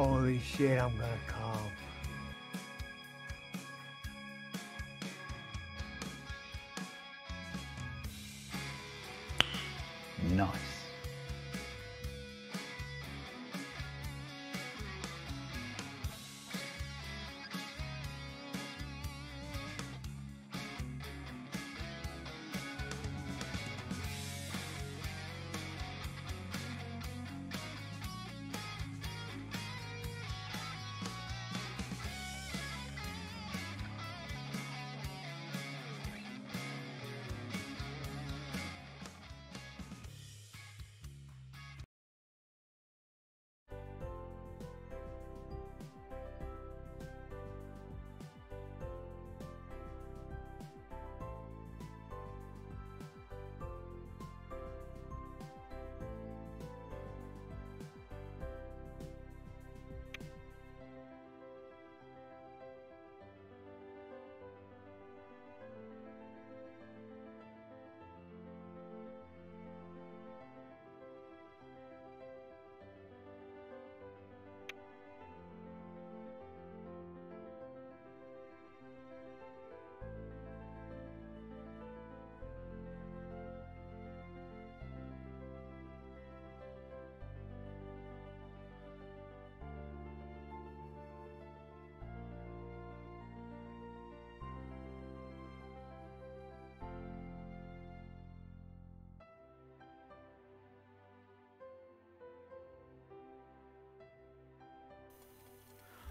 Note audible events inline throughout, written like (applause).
Holy shit, I'm gonna come.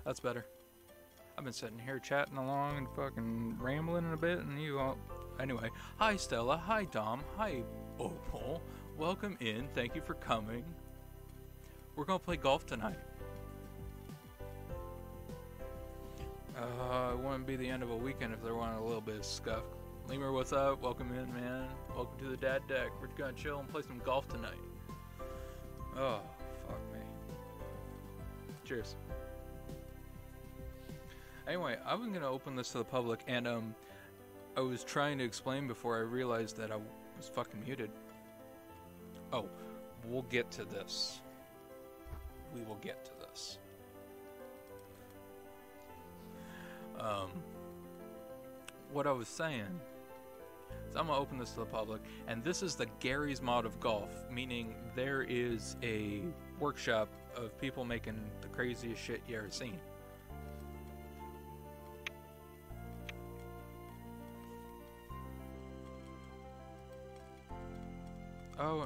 That's better. I've been sitting here chatting along and fucking rambling a bit, and you all. Anyway, hi Stella, hi Dom, hi Opal. Welcome in. Thank you for coming. We're gonna play golf tonight. Uh, it wouldn't be the end of a weekend if there wasn't a little bit of scuff. Lemur, what's up? Welcome in, man. Welcome to the dad deck. We're gonna chill and play some golf tonight. Oh, fuck me. Cheers. Anyway, I was gonna open this to the public, and um, I was trying to explain before I realized that I was fucking muted. Oh, we'll get to this. We will get to this. Um, what I was saying is I'm gonna open this to the public, and this is the Garry's Mod of golf, meaning there is a workshop of people making the craziest shit you ever seen.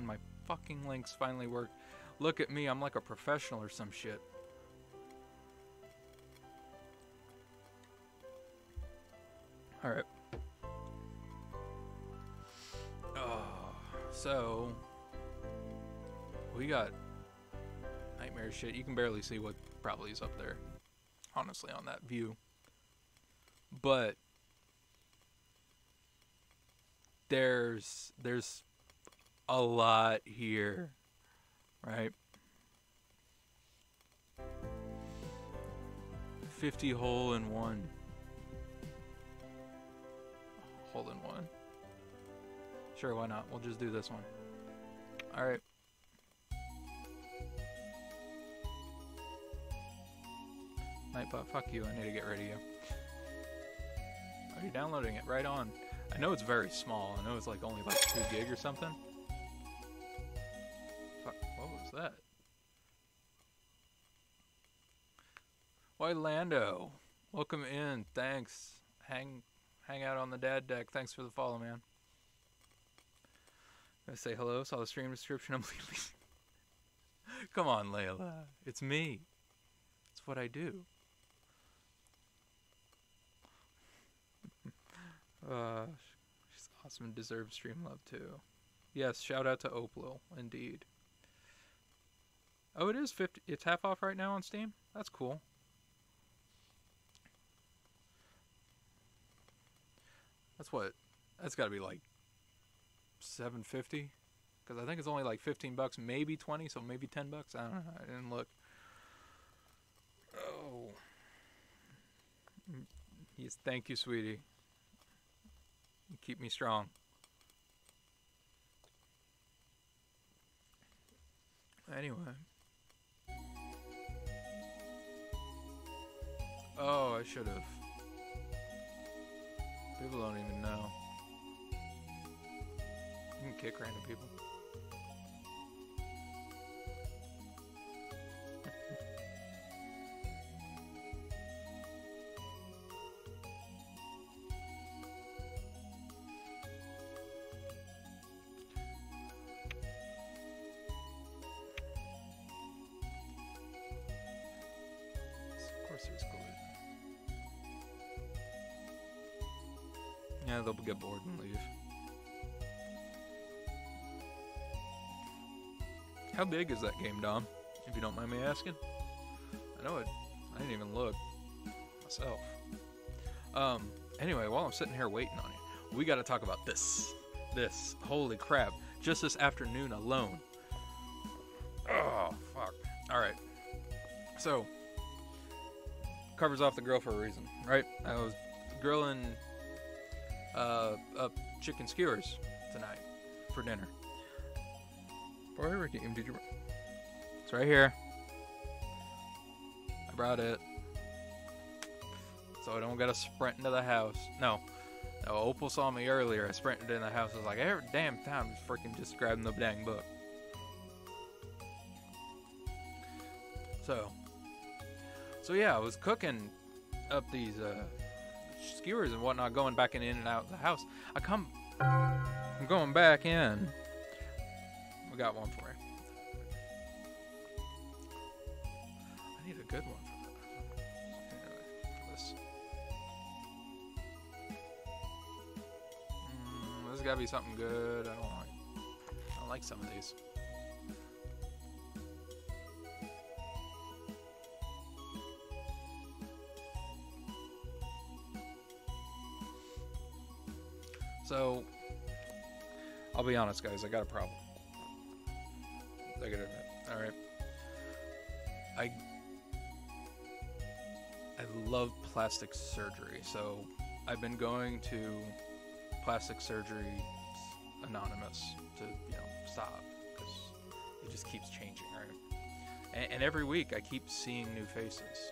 My fucking links finally work. Look at me, I'm like a professional or some shit. Alright. Oh, so we got nightmare shit. You can barely see what probably is up there, honestly, on that view. But there's there's a lot here, right? 50 hole in one. Hole in one. Sure, why not? We'll just do this one. Alright. Nightbot, fuck you. I need to get rid of you. Are you downloading it? Right on. I know it's very small. I know it's like only like 2 gig or something. That? Why Lando? Welcome in. Thanks. Hang hang out on the dad deck. Thanks for the follow, man. Gonna say hello. Saw the stream description. (laughs) I'm leaving. Come on, Layla. It's me. It's what I do. (laughs) uh, she's awesome and deserves stream love too. Yes, shout out to Oplo, indeed. Oh, it is 50. It's half off right now on Steam. That's cool. That's what. That's got to be like 750 because I think it's only like 15 bucks, maybe 20, so maybe 10 bucks. I don't know. I didn't look. Oh. Yes, thank you, sweetie. You keep me strong. Anyway. Oh, I should have. People don't even know. You can kick random people. Yeah, they'll get bored and leave. How big is that game, Dom? If you don't mind me asking. I know it. I didn't even look myself. Um. Anyway, while I'm sitting here waiting on you, we got to talk about this. This. Holy crap! Just this afternoon alone. Oh fuck. All right. So covers off the grill for a reason, right? I was grilling uh, up chicken skewers tonight for dinner. You? It's right here. I brought it, so I don't gotta sprint into the house. No, no. Opal saw me earlier. I sprinted in the house. I was like, every damn time, I'm freaking just grabbing the dang book. So, so yeah, I was cooking up these uh, skewers and whatnot, going back and in and out of the house. I come, I'm going back in. We got one for you. I need a good one this. Mm, has got to be something good. I don't like. I don't like some of these. So, I'll be honest, guys. I got a problem. I gotta admit. All right. I I love plastic surgery, so I've been going to Plastic Surgery Anonymous to you know stop because it just keeps changing, right? And, and every week I keep seeing new faces.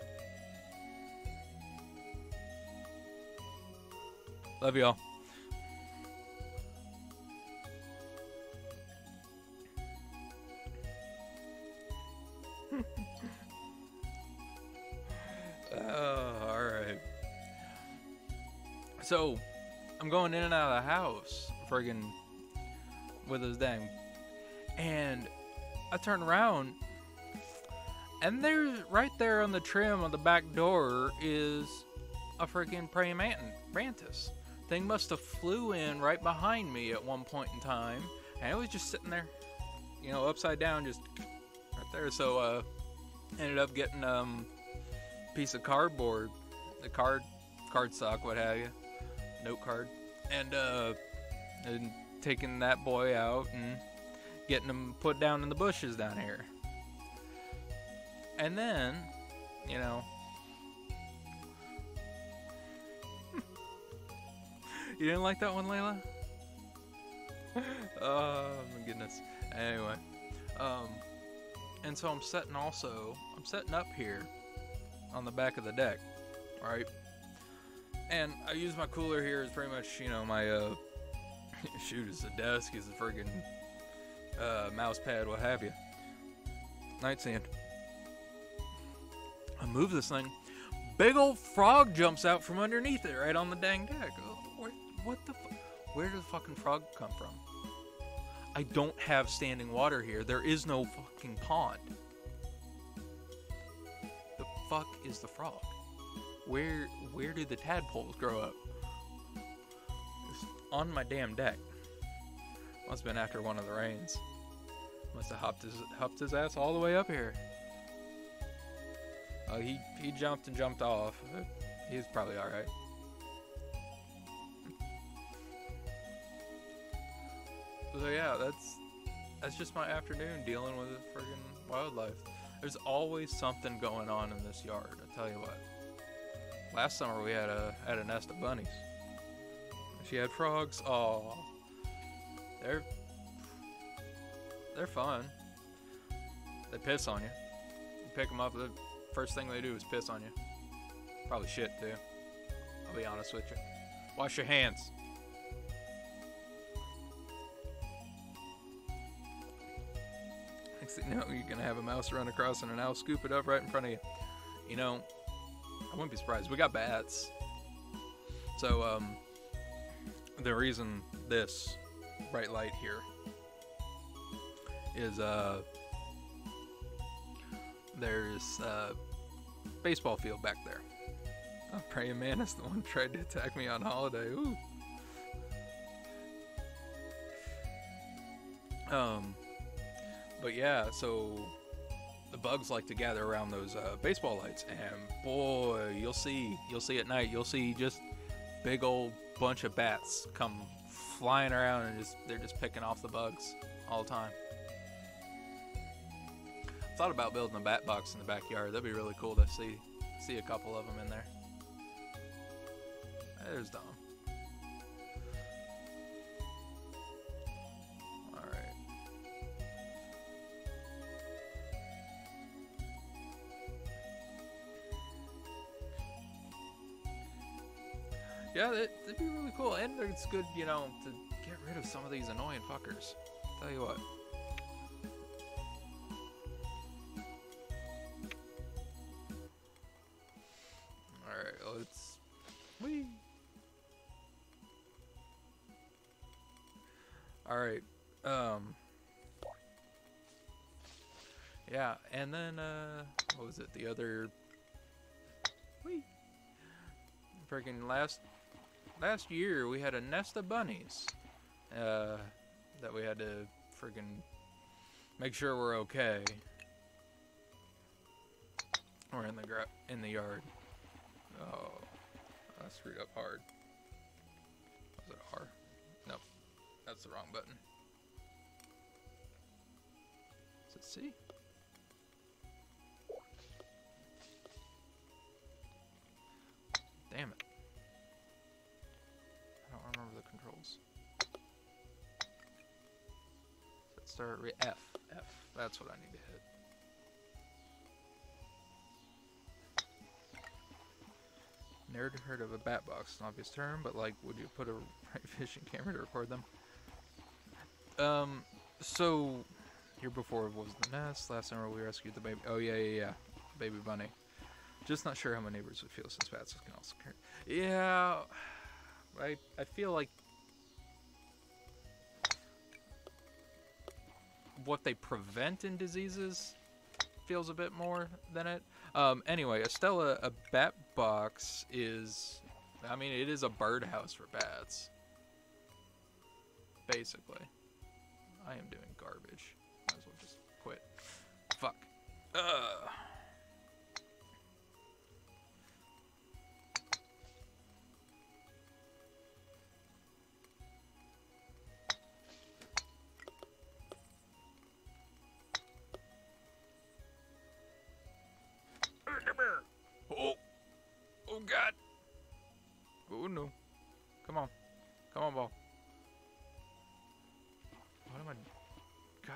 Love y'all. Going in and out of the house, friggin' with his dang, and I turn around, and there's right there on the trim on the back door is a freaking praying mantis. Thing must have flew in right behind me at one point in time, and it was just sitting there, you know, upside down, just right there. So, uh, ended up getting um piece of cardboard, the card, cardstock, what have you, note card, and uh, and taking that boy out and getting him put down in the bushes down here. And then, you know, (laughs) you didn't like that one, Layla? (laughs) oh my goodness. Anyway, um, and so I'm setting also, I'm setting up here on the back of the deck, right? And I use my cooler here as pretty much, you know, my uh, (laughs) shoot, it's a desk, it's a friggin' uh, mouse pad, what have you. Nightstand. I move this thing. Big old frog jumps out from underneath it, right on the dang deck. Oh, Where, what the? Where did the fucking frog come from? I don't have standing water here. There is no fucking pond. The fuck is the frog? Where where do the tadpoles grow up? It's on my damn deck. Must have been after one of the rains. Must have hopped his hopped his ass all the way up here. Oh, he he jumped and jumped off. He's probably all right. So yeah, that's that's just my afternoon dealing with friggin' wildlife. There's always something going on in this yard. I tell you what. Last summer we had a had a nest of bunnies. She had frogs. Oh, they're they're fun. They piss on you. You pick them up. The first thing they do is piss on you. Probably shit too. I'll be honest with you. Wash your hands. Next thing you know, you're gonna have a mouse run across and an owl scoop it up right in front of you. You know, I wouldn't be surprised. We got bats. So, um, the reason this bright light here is, uh, there's a baseball field back there. Oh, praying mantis, the one tried to attack me on holiday. Ooh. Um, but yeah, so the bugs like to gather around those uh, baseball lights, and boy, you'll see, you'll see at night, you'll see just big old bunch of bats come flying around, and just they're just picking off the bugs all the time. Thought about building a bat box in the backyard. That'd be really cool to see see a couple of them in there. There's Dom. Yeah, that, that'd be really cool. And it's good, you know, to get rid of some of these annoying fuckers. Tell you what. Alright, let's. Whee! Alright, um. Yeah, and then, uh. What was it? The other. Whee! Freaking last. Last year, we had a nest of bunnies. Uh. That we had to freaking make sure we're okay. We're in the in the yard. Oh, I screwed up hard. Was it R? Nope, that's the wrong button. Is it C? Damn it. Start re- F? F. That's what I need to hit. Never heard of a bat box, an obvious term, but like, would you put a (laughs) night vision camera to record them? Um, so here before was the nest. Last summer we rescued the baby. Oh yeah, yeah, yeah, baby bunny. Just not sure how my neighbors would feel since bats can also. Care. Yeah, I I feel like what they prevent in diseases feels a bit more than it. Um, anyway, Estella, a bat box is, I mean, it is a birdhouse for bats. Basically. I am doing garbage. Might as well just quit. Fuck. Ugh.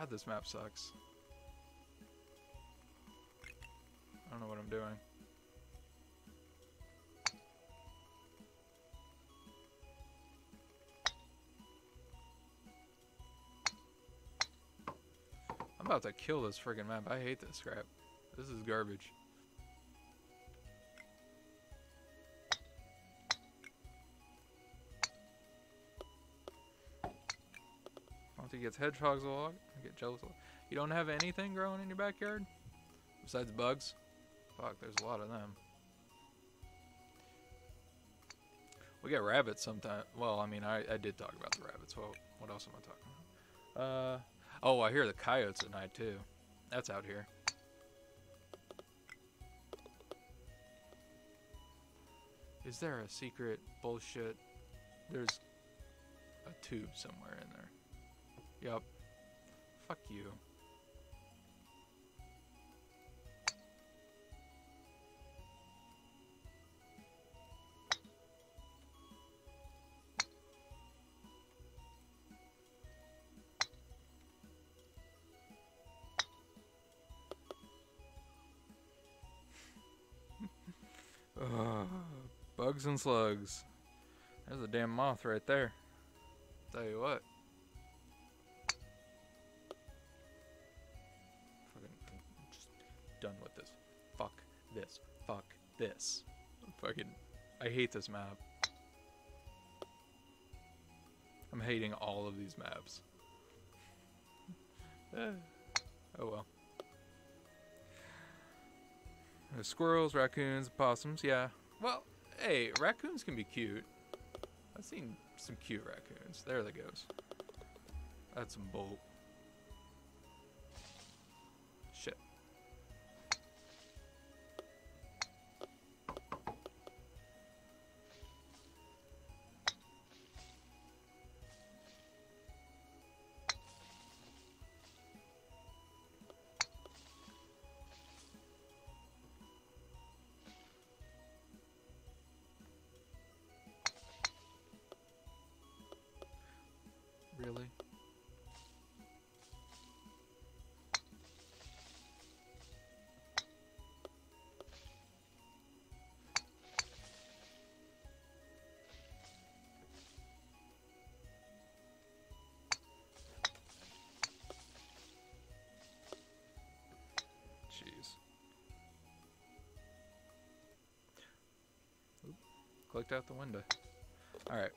God, this map sucks. I don't know what I'm doing. I'm about to kill this friggin' map. I hate this crap. This is garbage. Once he gets hedgehogs a lot, I get jealous. A lot. You don't have anything growing in your backyard besides bugs? Fuck, there's a lot of them. We get rabbits sometimes. Well, I mean, I, I did talk about the rabbits. Well, what else am I talking about? Uh, oh, I hear the coyotes at night too. That's out here. Is there a secret bullshit? There's a tube somewhere in there. Yup. Fuck you. (laughs) Bugs and slugs. There's a damn moth right there. Tell you what. This. Fucking I hate this map. I'm hating all of these maps. (sighs) Eh, oh well. There's squirrels, raccoons, possums, yeah. Well, hey, raccoons can be cute. I've seen some cute raccoons. There they goes. That's some bolt. Clicked out the window. Alright.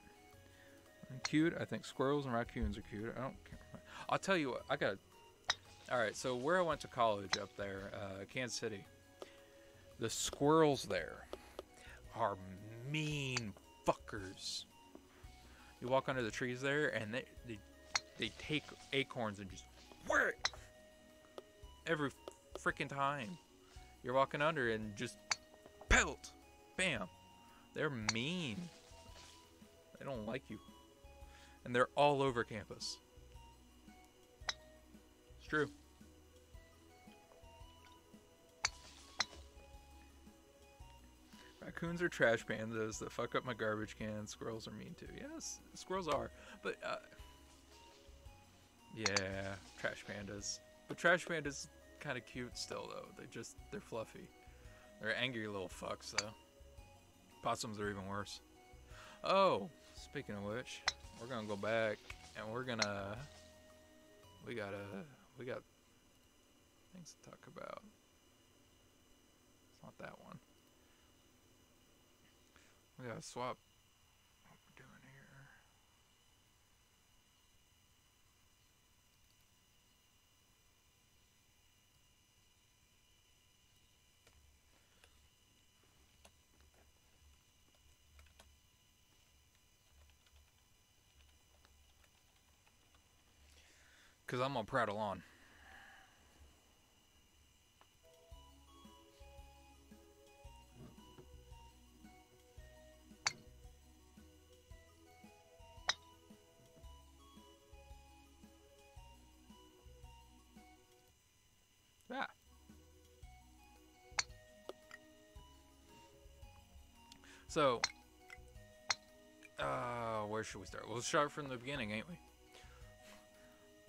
And cute. I think squirrels and raccoons are cute. I don't care. I'll tell you what. I got. All right. So where I went to college up there, uh, Kansas City, the squirrels there are mean fuckers. You walk under the trees there, and they they, they take acorns and just where every freaking time you're walking under and just pelt, bam. They're mean. They don't like you and they're all over campus. It's true. Raccoons are trash pandas that fuck up my garbage can. Squirrels are mean too. Yes, squirrels are. But, uh, yeah, trash pandas. But trash pandas kind of cute still, though. They just, they're fluffy. They're angry little fucks, though. Possums are even worse. Oh, speaking of which, we're gonna go back and we're gonna we gotta we got things to talk about it's not that one we gotta swap Because I'm gonna prattle on. Yeah. So, uh, where should we start? We'll start from the beginning, ain't we?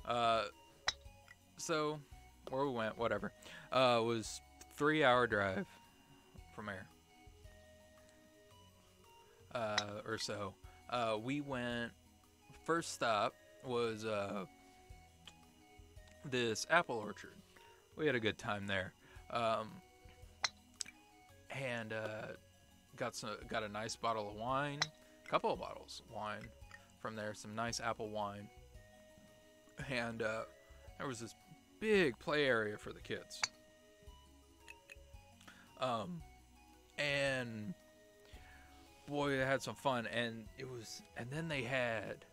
Uh, so where we went, whatever, uh, was three hour drive from here, uh, or so. Uh, we went. First stop was uh, this apple orchard. We had a good time there, um, and uh, got some got a nice bottle of wine, couple of bottles of wine from there. Some nice apple wine and uh, there was this big play area for the kids. Um, and boy, they had some fun, and it was, and then they had,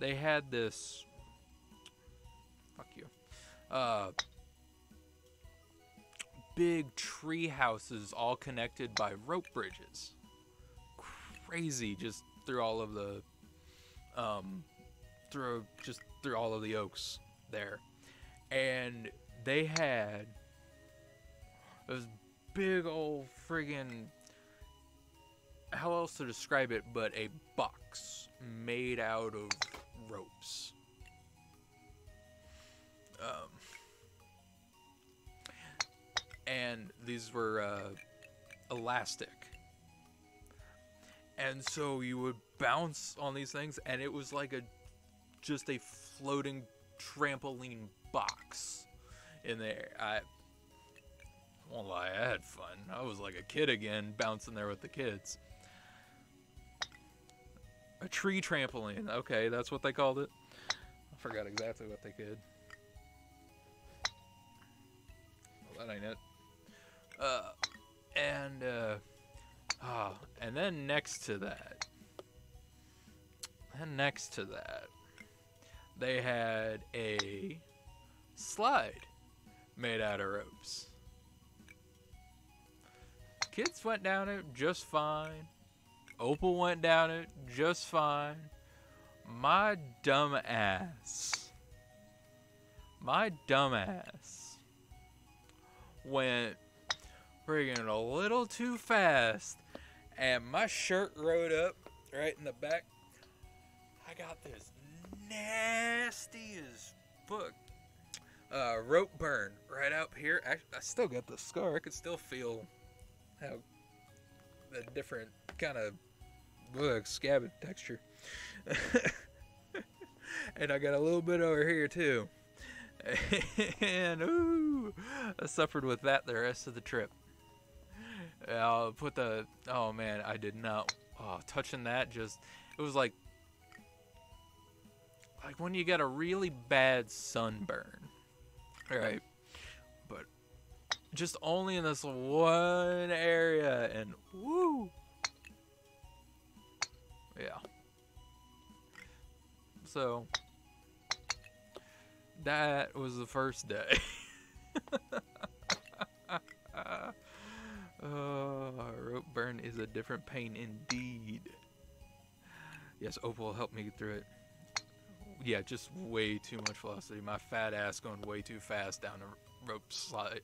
they had this. Fuck you. Uh, big tree houses all connected by rope bridges. Crazy, just through all of the, um, through just through all of the oaks there, and they had this big old friggin' how else to describe it but a box made out of ropes. Um, and these were uh, elastic. And so you would bounce on these things, and it was like a just a floating trampoline box in there. I won't lie, I had fun. I was like a kid again, bouncing there with the kids. A tree trampoline. Okay, that's what they called it. I forgot exactly what they did. Well, that ain't it. Uh, and uh, ah, and then next to that, and next to that, they had a slide made out of ropes. Kids went down it just fine. Opal went down it just fine. My dumb ass. My dumb ass went friggin' a little too fast and my shirt rode up right in the back. I got this nasty as fuck uh, rope burn right up here. I, still got the scar. I could still feel how the different kind of ugh, scab texture. (laughs) and I got a little bit over here too. (laughs) and ooh, I suffered with that the rest of the trip. I'll put the oh man, I did not oh, touching that just it was like like when you get a really bad sunburn. Right. But just only in this one area and woo. Yeah. So that was the first day. (laughs) oh, rope burn is a different pain indeed. Yes, Opal helped me get through it. Yeah, just way too much velocity. My fat ass going way too fast down a rope slide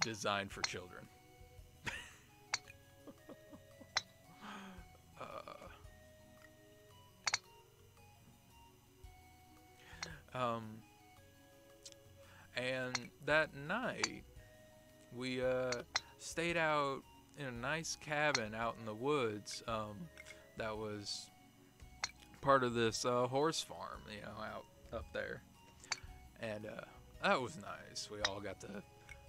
designed for children. (laughs) uh, um, and that night, we uh, stayed out in a nice cabin out in the woods um, that was part of this uh, horse farm, you know, out up there. And uh, that was nice. We all got to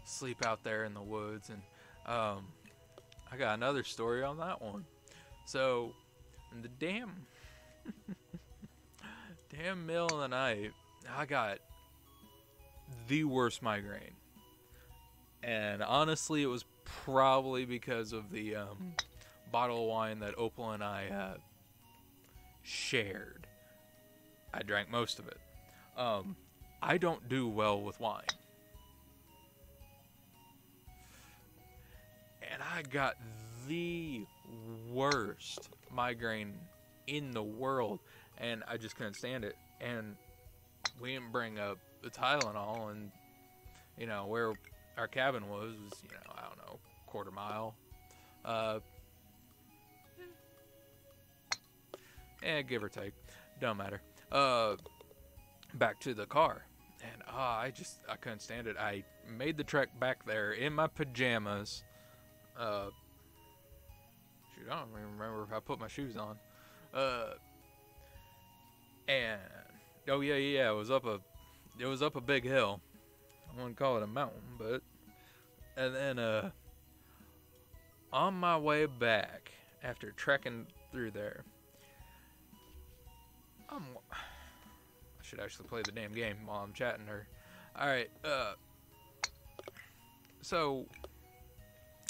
sleep out there in the woods. And um, I got another story on that one. So, in the damn, (laughs) damn middle of the night, I got the worst migraine. And honestly, it was probably because of the um, bottle of wine that Opal and I uh, shared. I drank most of it. Um, I don't do well with wine. And I got the worst migraine in the world. And I just couldn't stand it. And we didn't bring up the Tylenol. And, you know, where our cabin was, was, you know, I don't know, quarter mile. Uh, eh, give or take, don't matter. Uh, back to the car, and uh, I just I couldn't stand it. I made the trek back there in my pajamas. Uh, shoot, I don't even remember if I put my shoes on. Uh, and oh yeah, yeah, it was up a, it was up a big hill. I wouldn't call it a mountain, but and then uh, on my way back after trekking through there, I'm. (sighs) I should actually play the damn game while I'm chatting her. All right. Uh. So,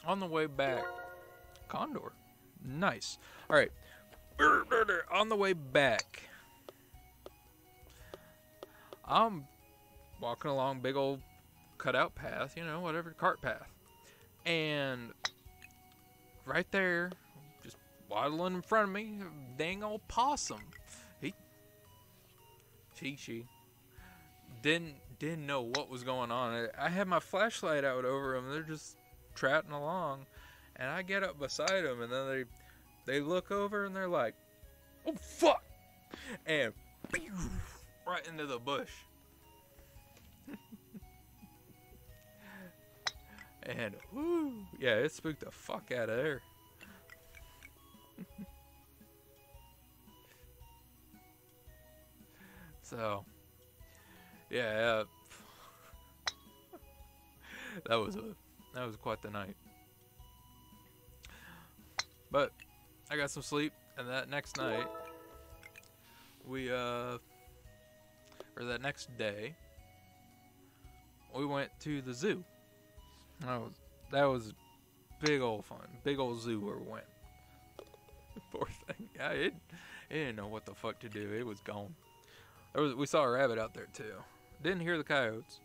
on the way back, Condor. Nice. All right. (clears throat) On the way back, I'm walking along big old cutout path, you know, whatever, cart path. And right there, just waddling in front of me, dang old possum. She didn't didn't know what was going on. I had my flashlight out over them. They're just trotting along, and I get up beside them, and then they they look over and they're like, "Oh fuck!" and right into the bush. (laughs) and whoo, yeah, it spooked the fuck out of there. (laughs) so, yeah, (laughs) that was a that was quite the night. But I got some sleep, and that next night, we uh, or that next day, we went to the zoo. That was that was big old fun, big old zoo where we went. (laughs) Poor thing, yeah, it it didn't know what the fuck to do. It was gone. Was we saw a rabbit out there too. Didn't hear the coyotes.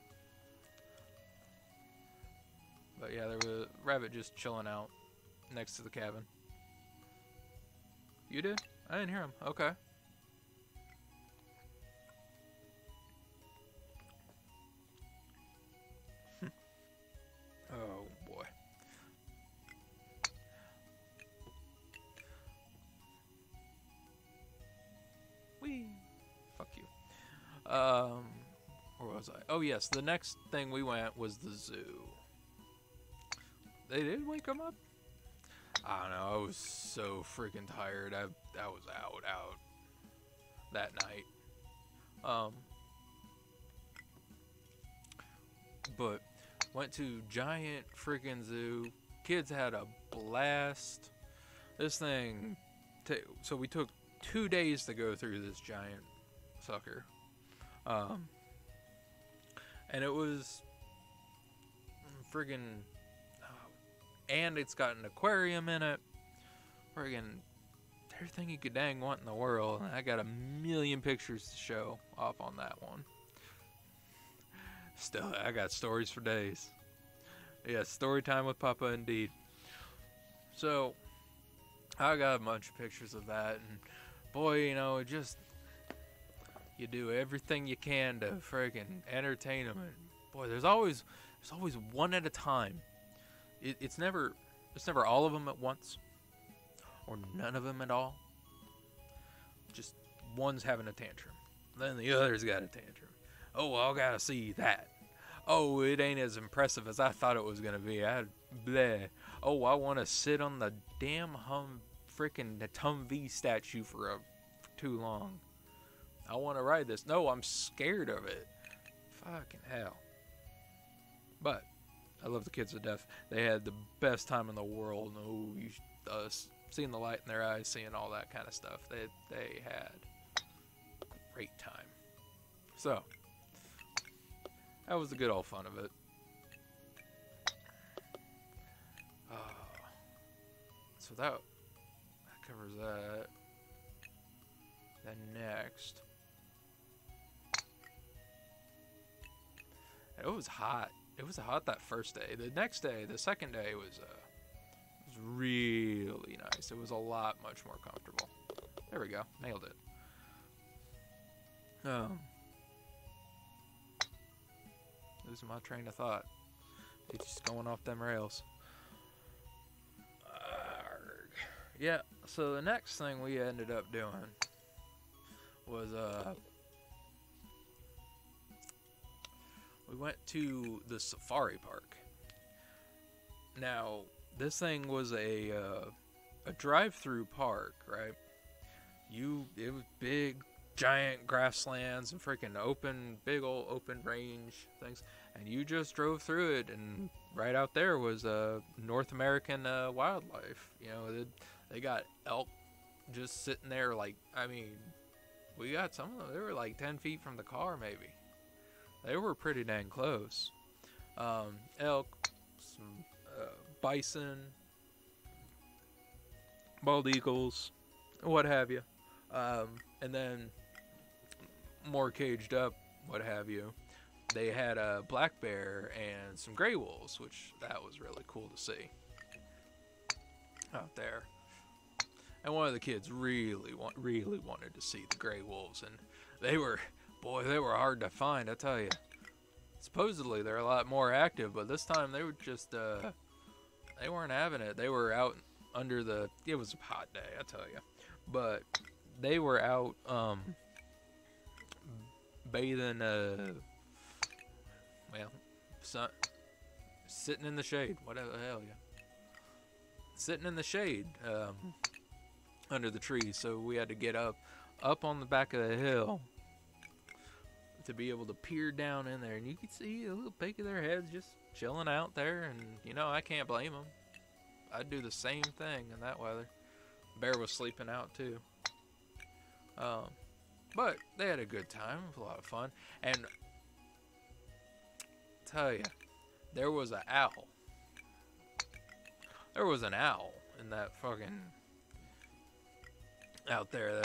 But yeah, there was a rabbit just chilling out next to the cabin. You did? I didn't hear him. Okay. Um, where was I? Oh yes, the next thing we went was the zoo. They did wake him up. I don't know. I was so freaking tired. I I was out out that night. Um, but went to giant freaking zoo. Kids had a blast. This thing. So we took two days to go through this giant sucker. Um, and it was friggin' and it's got an aquarium in it. Friggin' everything you could dang want in the world. I got a million pictures to show off on that one. Still, I got stories for days. Yeah, story time with Papa indeed. So, I got a bunch of pictures of that, and boy, you know, it just you do everything you can to friggin' entertain them. And boy, there's always there's always one at a time it, it's never it's never all of them at once or none of them at all. Just one's having a tantrum, then the other's got a tantrum. Oh, I gotta see that. Oh, it ain't as impressive as I thought it was gonna be. I bleh. Oh, I want to sit on the damn hum freaking the Humvee statue for a for too long. I want to ride this. No, I'm scared of it. Fucking hell. But I love the kids to death. They had the best time in the world. Oh, you, seeing the light in their eyes, seeing all that kind of stuff. They they had great time. So that was the good old fun of it. Uh, so that that covers that. Then next. It was hot it was hot that first day. The next day, the second day was uh, was really nice. It was a lot much more comfortable. There we go, nailed it. Um, losing my train of thought. It's just going off them rails. Arrgh. Yeah. So the next thing we ended up doing was uh we went to the safari park. Now, this thing was a uh, a drive-through park, right? You it was big, giant grasslands and freaking open, big old open range things, and you just drove through it, and right out there was uh, North American uh, wildlife. You know, they, they got elk just sitting there, like I mean, we got some of them. They were like ten feet from the car, maybe. They were pretty dang close. Um, elk, some uh, bison, bald eagles, what have you. Um, and then more caged up, what have you. They had a black bear and some gray wolves, which that was really cool to see out there. And one of the kids really want, really wanted to see the gray wolves, and they were Boy, they were hard to find, I tell you. Supposedly they're a lot more active, but this time they were just, uh, they weren't having it. They were out under the, it was a hot day, I tell you. But they were out, um, bathing, uh, well, sun, sitting in the shade. Whatever the hell, yeah. Sitting in the shade um, under the trees. So we had to get up, up on the back of the hill to be able to peer down in there. And you could see a little peek of their heads just chilling out there. And, you know, I can't blame them. I'd do the same thing in that weather. Bear was sleeping out too. Um, but they had a good time. It was a lot of fun. And tell you, there was an owl. There was an owl in that fucking out there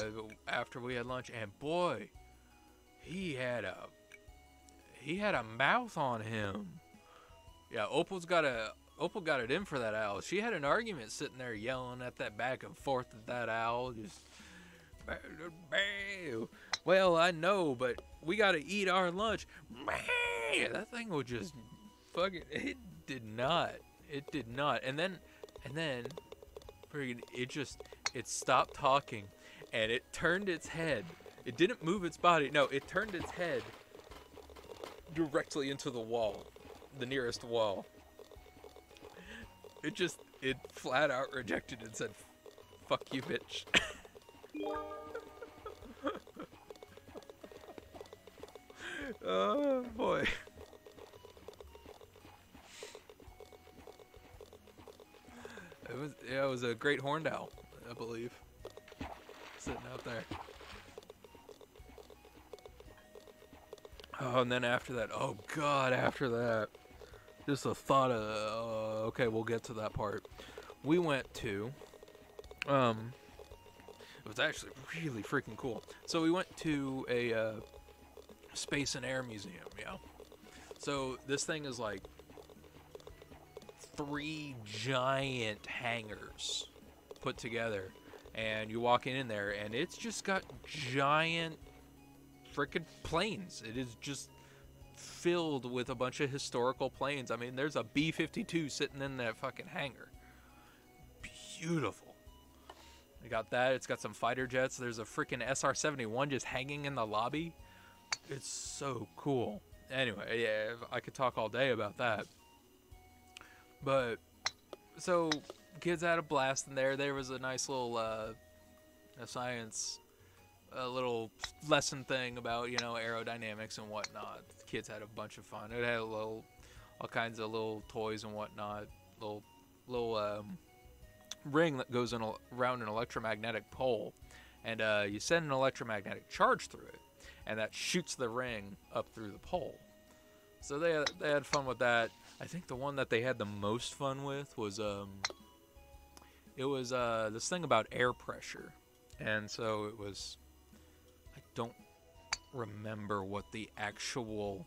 after we had lunch, and boy, he had a he had a mouth on him. Yeah, Opal's got a Opal got it in for that owl. She had an argument sitting there yelling at that back and forth at that owl, just. Well, I know, but we got to eat our lunch. That thing was just fucking. It did not. It did not. And then, and then, it just it stopped talking, and it turned its head. It didn't move its body. No, it turned its head directly into the wall, the nearest wall. It just, it flat out rejected and said, fuck you, bitch. (laughs) oh, boy. It was, yeah, it was a great horned owl, I believe. Sitting out there. Oh, and then after that, oh god, after that, just a thought of, uh, okay, we'll get to that part. We went to, um, it was actually really freaking cool. So we went to a uh, space and air museum, yeah. So this thing is like three giant hangars put together, and you walk in there, and it's just got giant freaking planes. It is just filled with a bunch of historical planes. I mean, there's a B 52 sitting in that fucking hangar. Beautiful. We got that. It's got some fighter jets. There's a freaking SR 71 just hanging in the lobby. It's so cool. Anyway, yeah, I could talk all day about that. But, so, kids had a blast in there. There was a nice little uh, a science a little lesson thing about you know aerodynamics and whatnot. The kids had a bunch of fun. It had a little, all kinds of little toys and whatnot. Little, little um, ring that goes in a, around an electromagnetic pole, and uh, you send an electromagnetic charge through it, and that shoots the ring up through the pole. So they they had fun with that. I think the one that they had the most fun with was um, it was uh, this thing about air pressure, and so it was don't remember what the actual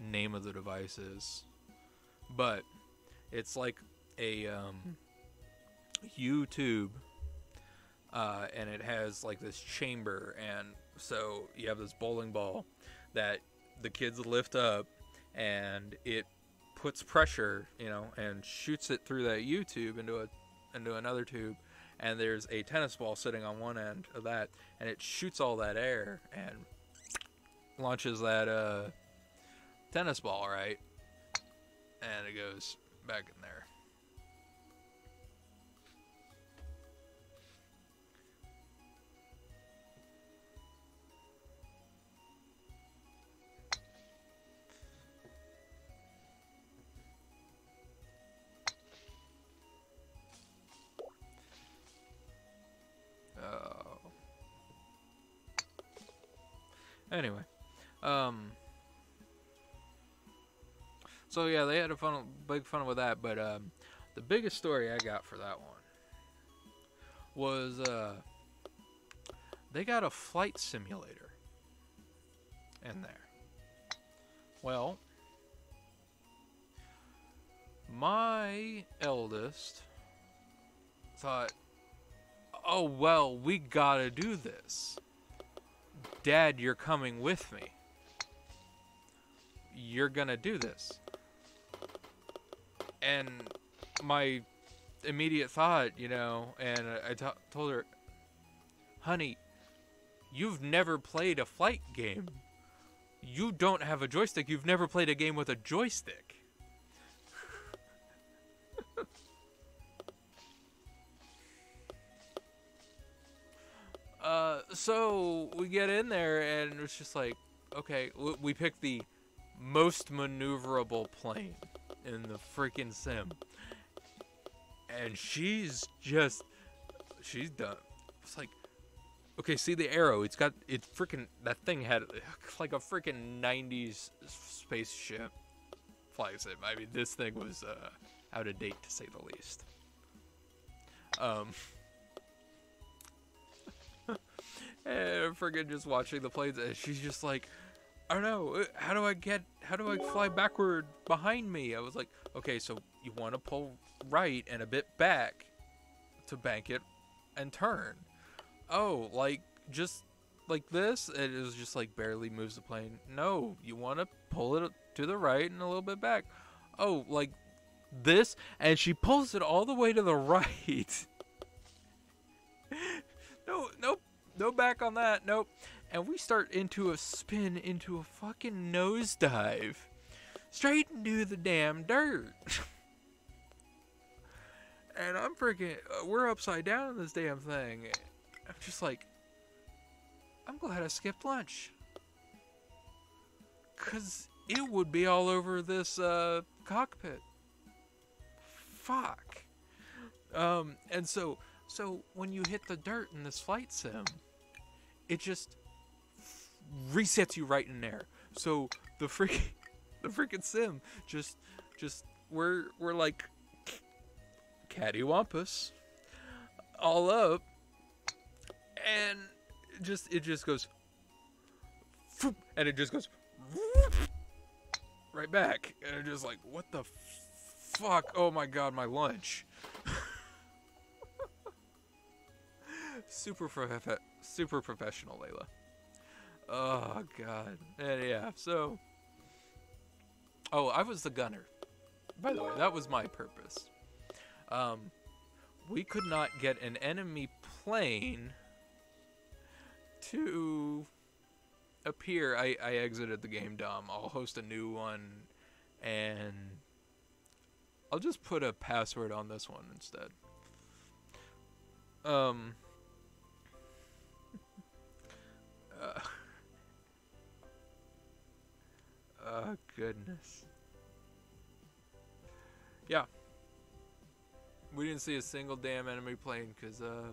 name of the device is, but it's like a um, U-tube, uh, and it has like this chamber, and so you have this bowling ball that the kids lift up, and it puts pressure, you know, and shoots it through that U-tube into a into another tube, and there's a tennis ball sitting on one end of that, and it shoots all that air and launches that uh, tennis ball right, and it goes back in there. Anyway, um, so yeah, they had a fun, big fun with that. But um, the biggest story I got for that one was uh, they got a flight simulator in there. Well, my eldest thought, oh, well, we gotta do this. Dad, you're coming with me. You're gonna do this. And my immediate thought, you know, and I told her, honey, you've never played a flight game. You don't have a joystick. You've never played a game with a joystick. So we get in there and it's just like, okay, we pick the most maneuverable plane in the freaking sim, and she's just, she's done. It's like, okay, see the arrow? It's got it freaking that thing had (laughs) like a freaking '90s spaceship flags it. I mean, this thing was uh, out of date to say the least. Um. And friggin' just watching the planes, and she's just like, I don't know, uh, how do I get, how do I fly backward behind me? I was like, okay, so you want to pull right and a bit back to bank it and turn. Oh, like just like this? It was just like barely moves the plane. No, you want to pull it to the right and a little bit back. Oh, like this? And she pulls it all the way to the (laughs) right. (laughs) no, nope no back on that. Nope. And we start into a spin into a fucking nosedive. Straight into the damn dirt. (laughs) and I'm freaking. Uh, we're upside down in this damn thing. I'm just like. I'm glad I skipped lunch. Because it would be all over this uh, cockpit. Fuck. Um, and so, so when you hit the dirt in this flight sim, it just resets you right in there. So the freaking (laughs) the freaking sim just just we're we're like cattywampus all up and just it just goes and it just goes right back. And it's just like what the fuck? Oh my god my lunch (laughs) super super professional, Layla. Oh god. And yeah, so Oh, I was the gunner. By the way, that was my purpose. Um we could not get an enemy plane to appear. I, I exited the game Dom. I'll host a new one and I'll just put a password on this one instead. Um oh, goodness. Yeah. We didn't see a single damn enemy plane because, uh,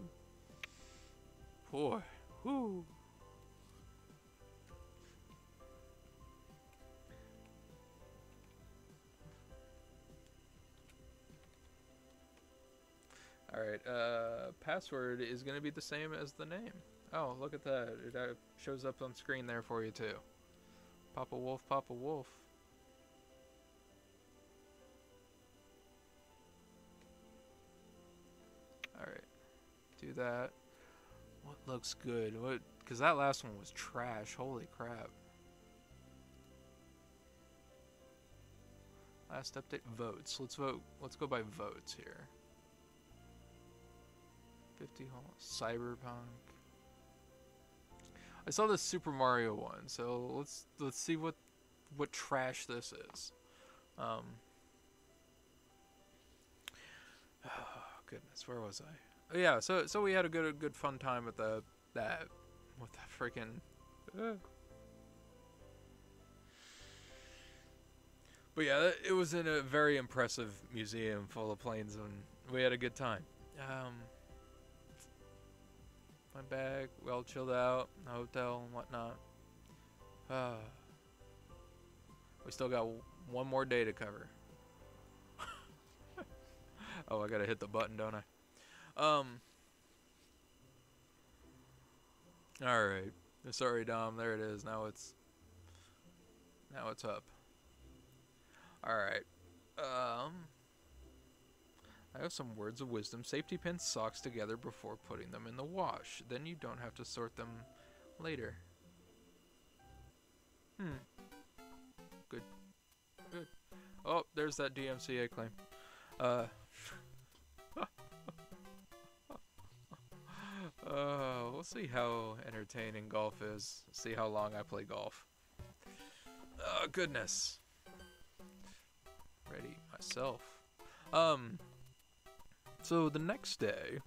poor. Whoo. Alright, uh, password is going to be the same as the name. Oh, look at that. It uh, shows up on screen there for you too. Papa Wolf, Papa Wolf. Alright. Do that. What looks good? What? Because that last one was trash. Holy crap. Last update votes. Let's vote. Let's go by votes here. 50 Cyberpunk. I saw the Super Mario one, so let's let's see what what trash this is. Um, (sighs) oh, goodness, where was I? Oh, yeah, so so we had a good a good fun time with the that with that freaking. Uh. But yeah, it was in a very impressive museum full of planes, and we had a good time. Um, Went bag, we all chilled out, in the hotel and whatnot. Uh, (sighs) we still got one more day to cover. (laughs) oh, I gotta hit the button, don't I? Um. Alright. Sorry, Dom. There it is. Now it's... Now it's up. Alright. Um... I have some words of wisdom. Safety pin socks together before putting them in the wash. Then you don't have to sort them later. Hmm. Good. Good. Oh, there's that DMCA claim. Uh. (laughs) uh, we'll see how entertaining golf is. See how long I play golf. Oh, goodness. Ready myself. Um. So the next day,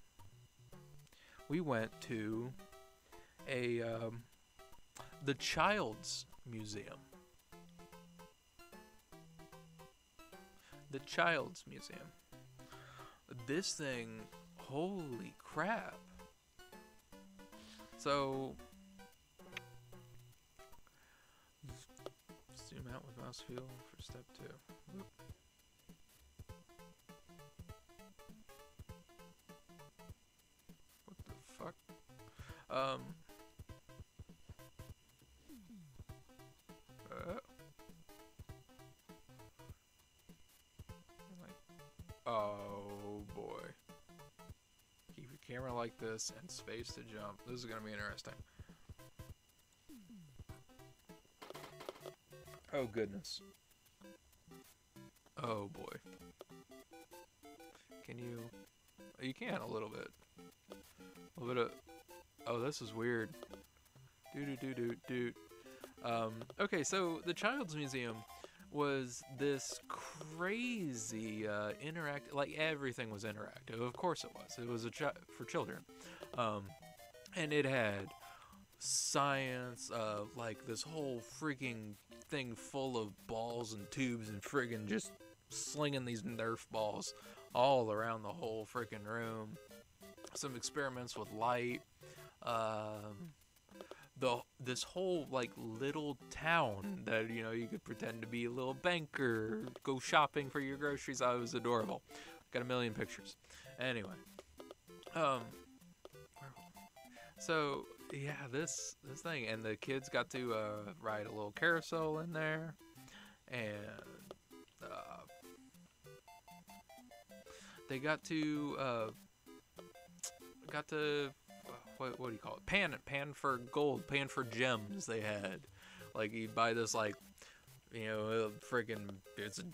we went to a um, the Child's Museum. The Child's Museum. This thing, holy crap. So, zoom out with mouse wheel for step two. Whoop. Um. Uh, oh boy. Keep your camera like this and space to jump. This is gonna be interesting. Oh goodness. Oh boy. Can you? You can a little bit. A little bit of. Oh, this is weird. Do do do do do. Um, okay, so the Child's Museum was this crazy uh, interact. Like everything was interactive. Of course it was. It was a chi- for children, um, and it had science. Uh, like this whole freaking thing full of balls and tubes and friggin' just slinging these Nerf balls all around the whole freaking room. Some experiments with light. Um, the this whole like little town that you know you could pretend to be a little banker, go shopping for your groceries. I was adorable. Got a million pictures. Anyway, um, so yeah, this this thing, and the kids got to uh, ride a little carousel in there, and uh, they got to uh, got to what what do you call it? Pan pan for gold, pan for gems. They had like you buy this like you know freaking it's a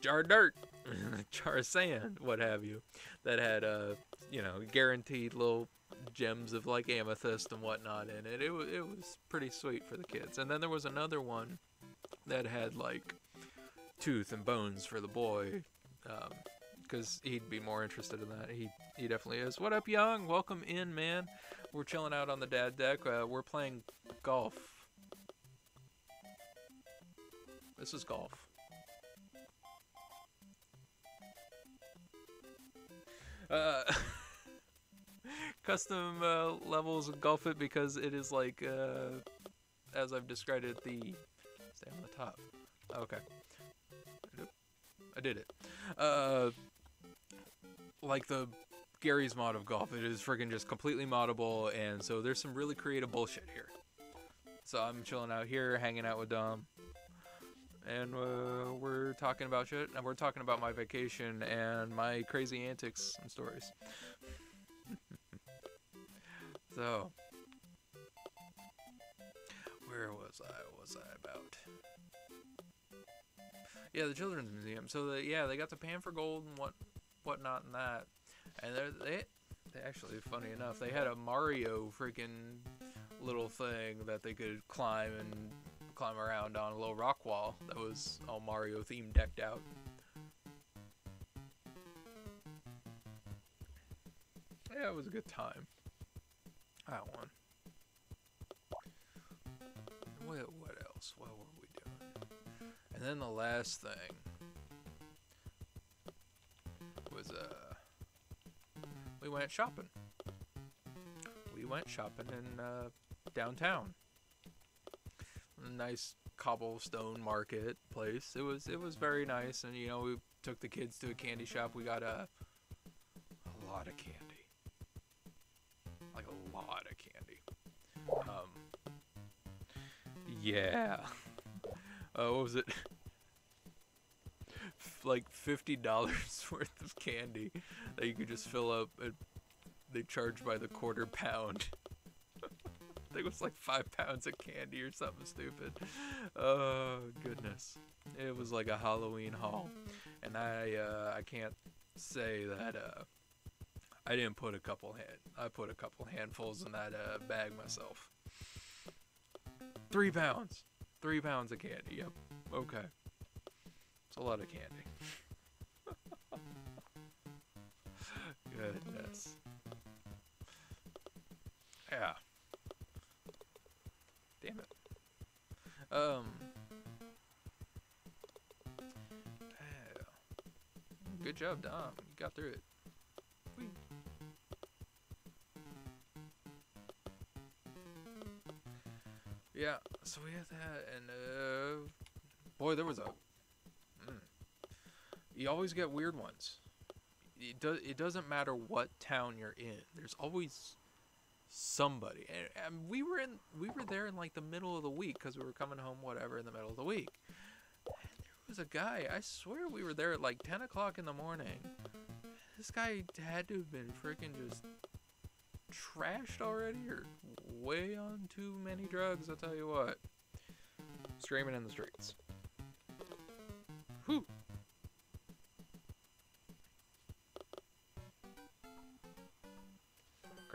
jar of dirt, (laughs) jar of sand, what have you, that had uh you know guaranteed little gems of like amethyst and whatnot in it. It was it was pretty sweet for the kids. And then there was another one that had like tooth and bones for the boy. Um, because he'd be more interested in that. He he definitely is. What up, young? Welcome in, man. We're chilling out on the dad deck. Uh, we're playing golf. This is golf. Uh, (laughs) custom uh, levels golf it because it is like uh, as I've described it. The stay on the top. Okay. I did it. Uh, like the Garry's Mod of golf. It is friggin' just completely moddable, and so there's some really creative bullshit here. So I'm chilling out here, hanging out with Dom, and uh, we're talking about shit, and we're talking about my vacation and my crazy antics and stories. (laughs) so, where was I? What was I about? Yeah, the children's museum. So the, yeah, they got the pan for gold and what whatnot and that. And they're, they they actually funny enough, they had a Mario freaking little thing that they could climb and climb around on a little rock wall that was all Mario themed decked out. Yeah, it was a good time. That one. What what else? What were we doing? And then the last thing was uh we went shopping. We went shopping in uh, downtown. Nice cobblestone market place. It was it was very nice, and you know we took the kids to a candy shop. We got a a lot of candy, like a lot of candy. Um, yeah. (laughs) Uh, what was it? Like fifty dollars (laughs) worth of candy that you could just fill up. And they charge by the quarter pound. I think it was like five pounds of candy or something stupid. Oh goodness, it was like a Halloween haul, and I uh, I can't say that uh, I didn't put a couple hand I put a couple handfuls in that uh, bag myself. Three pounds, three pounds of candy. Yep. Okay. It's a lot of candy. (laughs) Goodness. Yeah. Damn it. Um. Good job, Dom. You got through it. Yeah, so we had that, and uh, boy, there was a. You always get weird ones. It does. It doesn't matter what town you're in. There's always somebody, and, and we were in. We were there in like the middle of the week because we were coming home, whatever, in the middle of the week. And there was a guy. I swear we were there at like 10 o'clock in the morning. This guy had to have been freaking just trashed already or way on too many drugs, I'll tell you what. Screaming in the streets.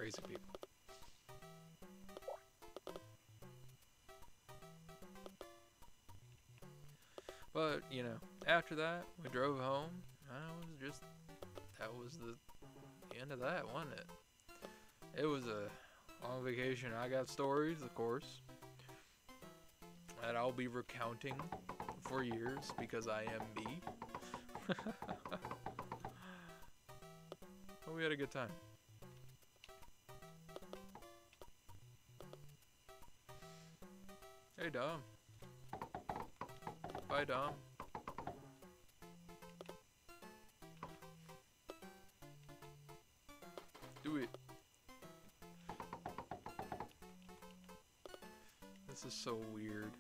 Crazy people. But, you know, after that, we drove home. That was just, that was the, the end of that, wasn't it? It was a long vacation. I got stories, of course, that I'll be recounting for years because I am me. but (laughs) we had a good time. Hey, Dom. Bye, Dom. Do it. This is so weird.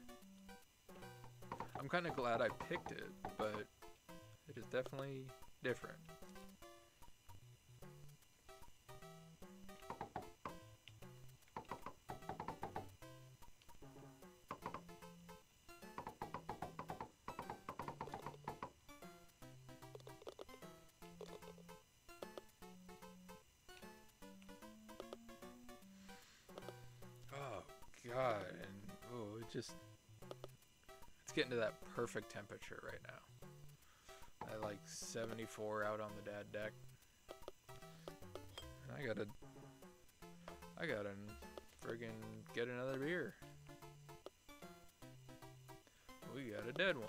I'm kind of glad I picked it, but it is definitely different. Perfect temperature right now. At like 74 out on the dad deck. And I gotta I gotta friggin' get another beer. We got a dead one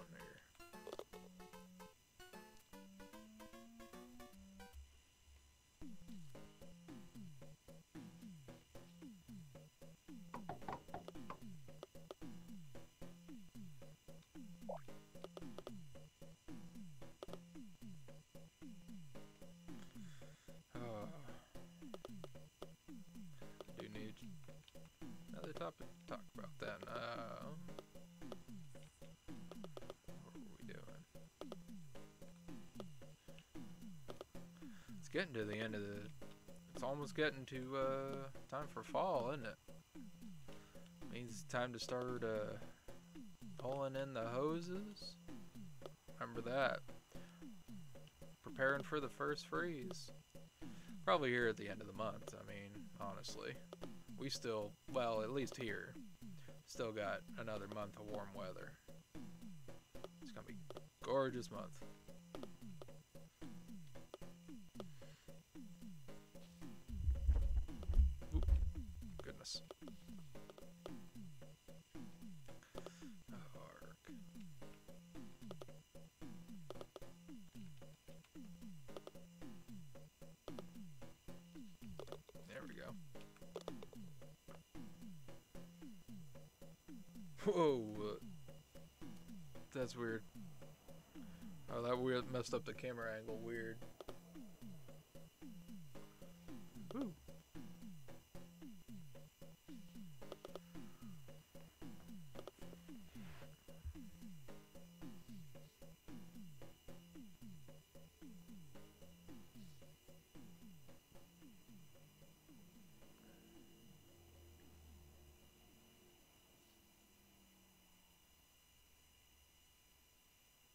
getting to the end of the. It's almost getting to uh, time for fall, isn't it? Means it's time to start uh, pulling in the hoses. Remember that. Preparing for the first freeze. Probably here at the end of the month. I mean, honestly, we still, well, at least here, still got another month of warm weather. It's gonna be gorgeous month. Camera angle. Weird. Ooh.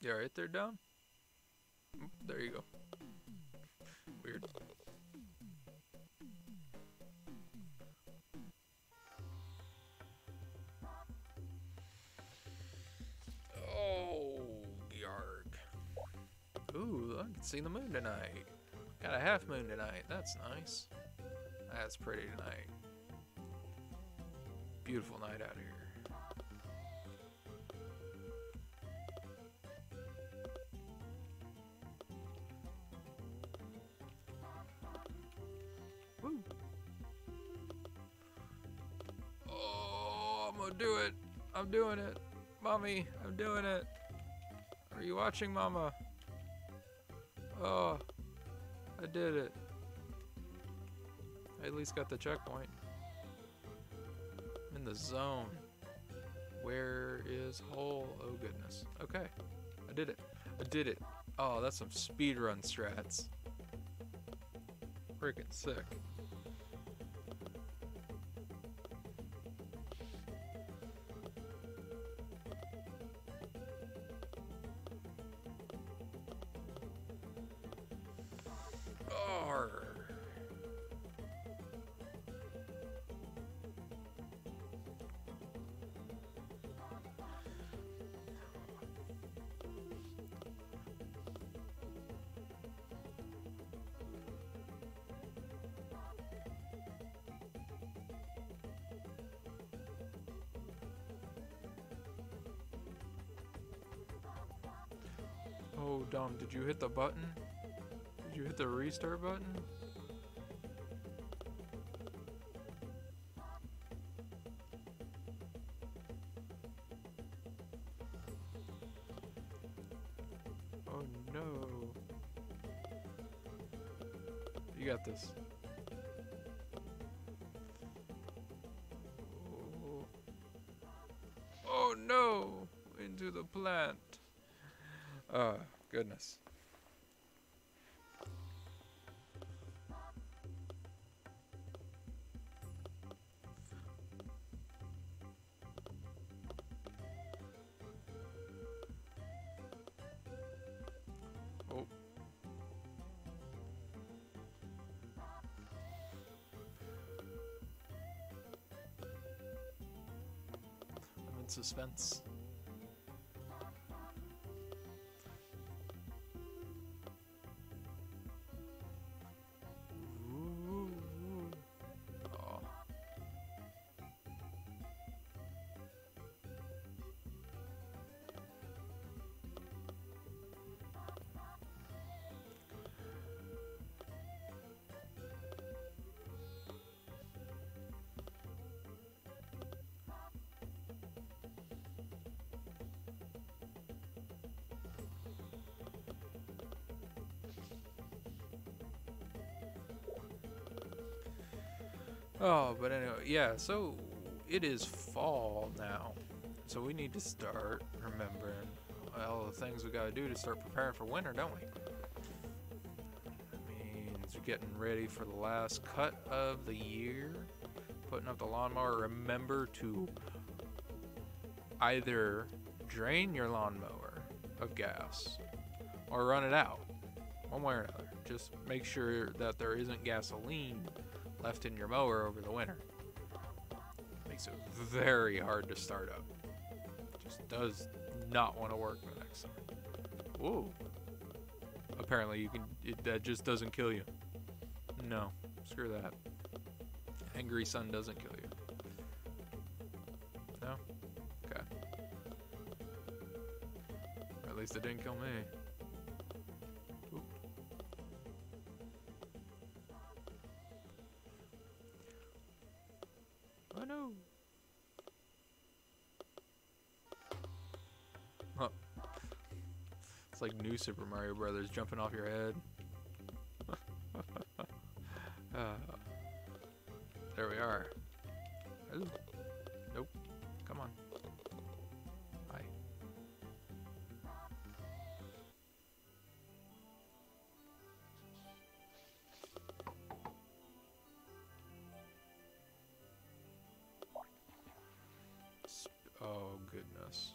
You alright there, Dom? There you go. Weird. Oh, yarg. Ooh, I can see the moon tonight. Got a half moon tonight. That's nice. That's pretty tonight. Beautiful night out here. Mama? Oh, I did it. I at least got the checkpoint. I'm in the zone. Where is hole? Oh goodness. Okay. I did it. I did it. Oh, that's some speedrun strats. Freaking sick. Dom, did you hit the button? Did you hit the restart button? Suspense. Oh, but anyway, yeah, so it is fall now. So we need to start remembering all the things we gotta do to start preparing for winter, don't we? That means we're getting ready for the last cut of the year, putting up the lawnmower. Remember to either drain your lawnmower of gas or run it out, one way or another. Just make sure that there isn't gasoline left in your mower over the winter. Makes it very hard to start up. Just does not want to work the next summer. Whoa. Apparently you can it, that just doesn't kill you. No, screw that. Angry sun doesn't kill you. No? Okay. Or at least it didn't kill me. Super Mario Brothers jumping off your head. (laughs) Uh, there we are. Nope. Come on. Hi. Sp- Oh, goodness.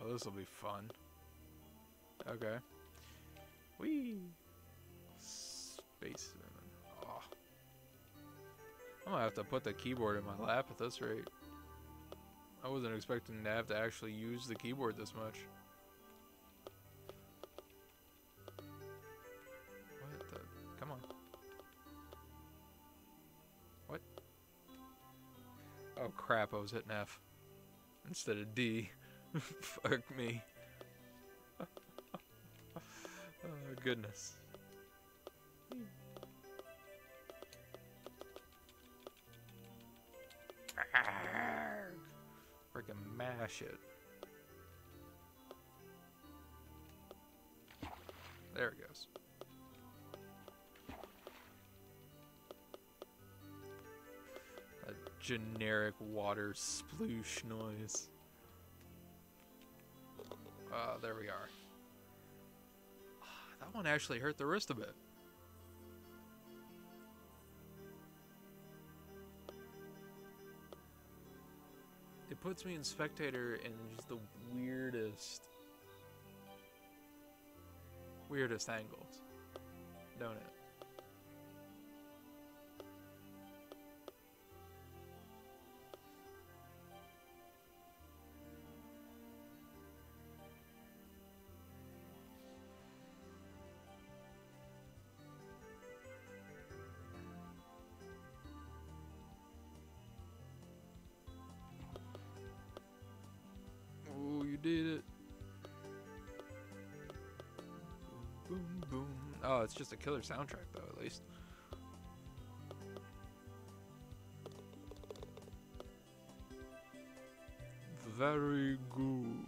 Oh, this will be fun. Okay. Whee! Space. Oh. Ah. I'm gonna have to put the keyboard in my lap at this rate. I wasn't expecting to have to actually use the keyboard this much. What the? Come on. What? Oh crap, I was hitting F instead of D. (laughs) Fuck me. Goodness. (laughs) shit. There it goes. A generic water sploosh noise. Uh, there we are. One actually hurt the wrist a bit. It puts me in spectator in just the weirdest, weirdest angles, don't it? Oh, it's just a killer soundtrack, though, at least. Very good.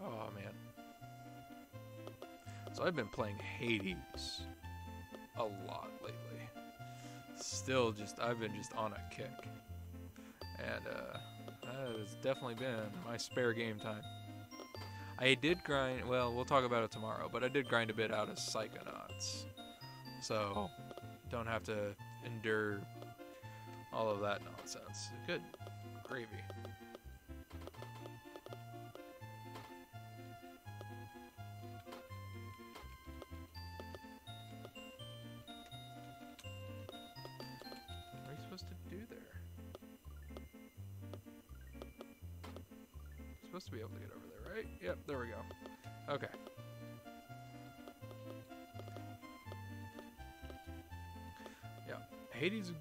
Oh, man. So I've been playing Hades a lot lately. Still just I've been just on a kick. And uh that has definitely been my spare game time. I did grind well, we'll talk about it tomorrow, but I did grind a bit out of Psychonauts. So don't have to endure all of that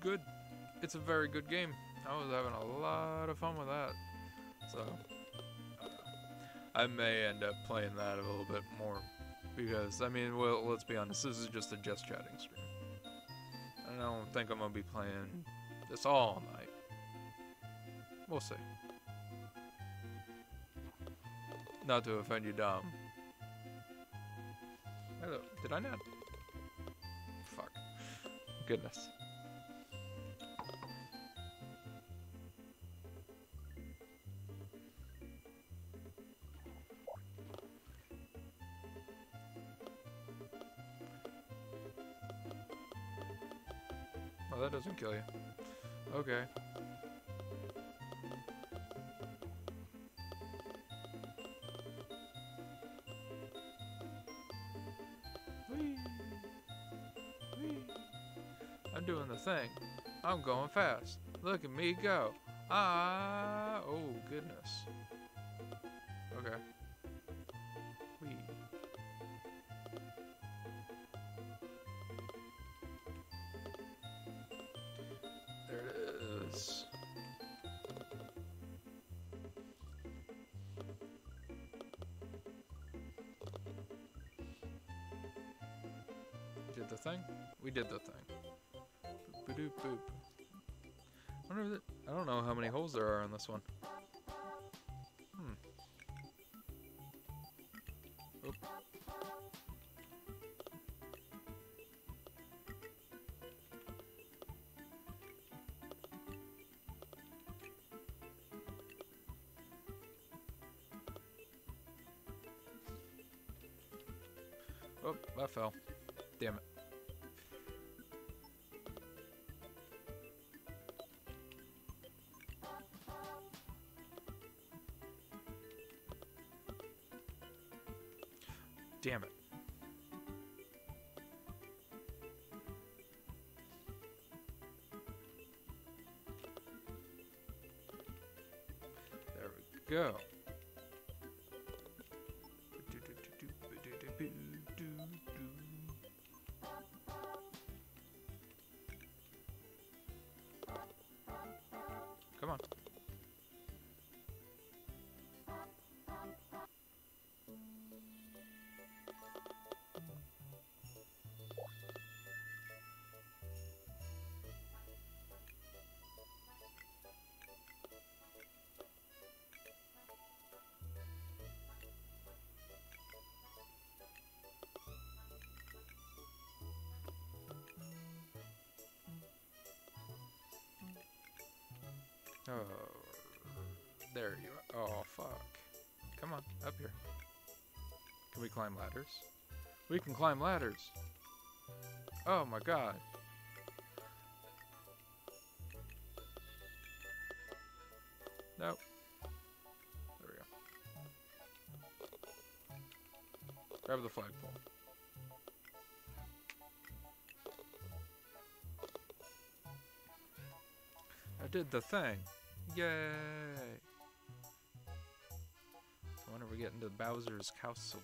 good. It's a very good game. I was having a lot of fun with that. So, I may end up playing that a little bit more. Because, I mean, well, let's be honest, this is just a just chatting stream. I don't think I'm gonna be playing this all night. We'll see. Not to offend you, Dom. Hello. Did I not? Fuck. Goodness. Thing. I'm going fast. Look at me go. Ah! Oh, goodness. Okay. Whee. There it is. Did the thing? We did the thing. Boop. I if it- I don't know how many holes there are on this one. Hmm. Oop. Oh, I fell. Go. Oh, there you are. Oh, fuck. Come on, up here. Can we climb ladders? We can climb ladders. Oh my god. Nope. There we go. Grab the flagpole. Did the thing. Yay! When are we getting to Bowser's castle?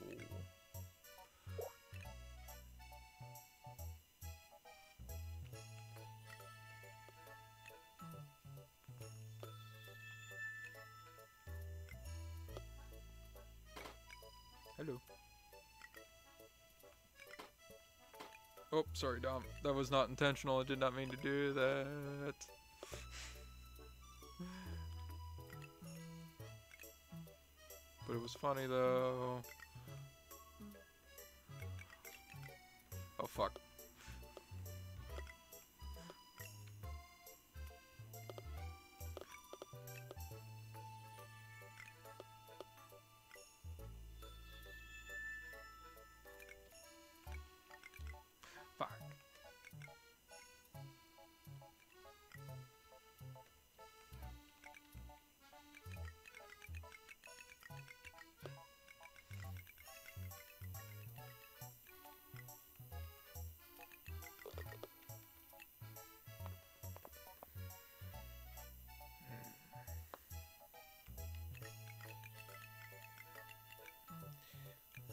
Hello. Oh, sorry, Dom. That was not intentional. I did not mean to do that. Funny though.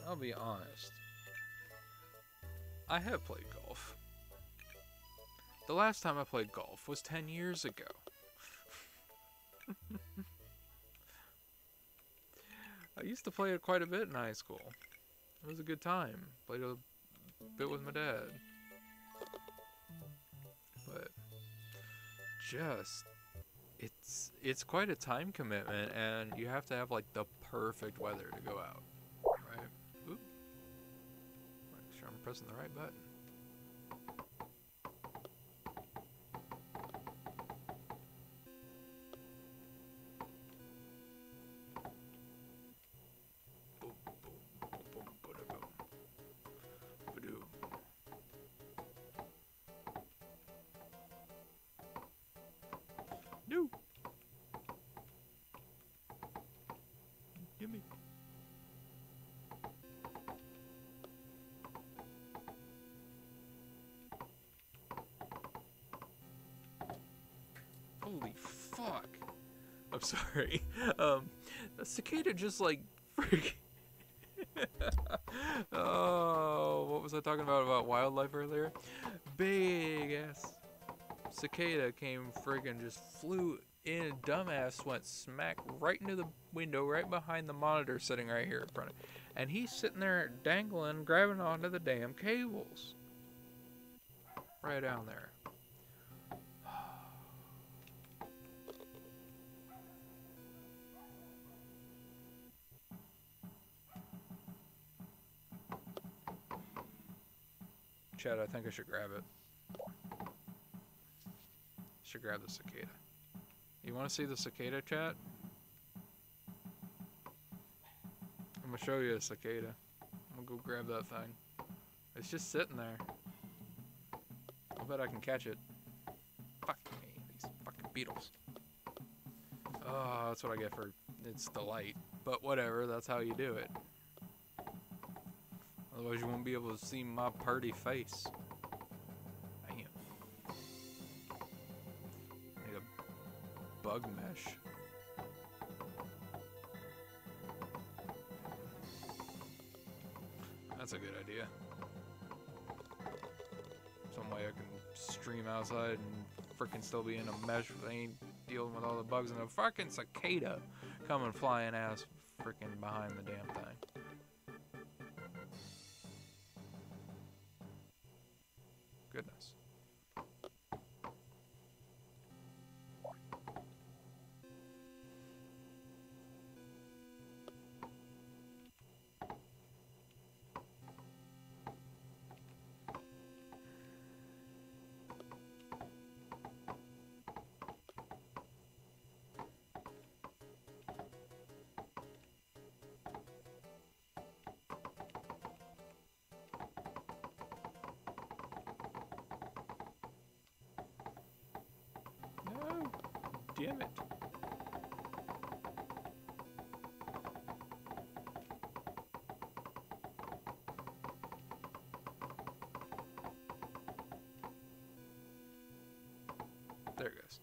I'll be honest. I have played golf. The last time I played golf was 10 years ago. (laughs) I used to play it quite a bit in high school. It was a good time. Played a bit with my dad. But just it's it's quite a time commitment and you have to have like the perfect weather to go out. Pressing the right button. Sorry. Um, the cicada just like freaking. (laughs) oh, what was I talking about about wildlife earlier? Big ass cicada came friggin' just flew in. Dumbass went smack right into the window, right behind the monitor sitting right here in front of. And he's sitting there dangling, grabbing onto the damn cables. Right down there. I think I should grab it. Should grab the cicada. You want to see the cicada, chat? I'm gonna show you a cicada. I'm gonna go grab that thing. It's just sitting there. I bet I can catch it. Fuck me, these fucking beetles. Oh, that's what I get for its delight. But whatever, that's how you do it. Otherwise, you won't be able to see my party face. Damn. Need a bug mesh. That's a good idea. Some way I can stream outside and freaking still be in a mesh. I ain't dealing with all the bugs and a fucking cicada coming flying ass freaking behind the damn thing. Damn it. There it goes.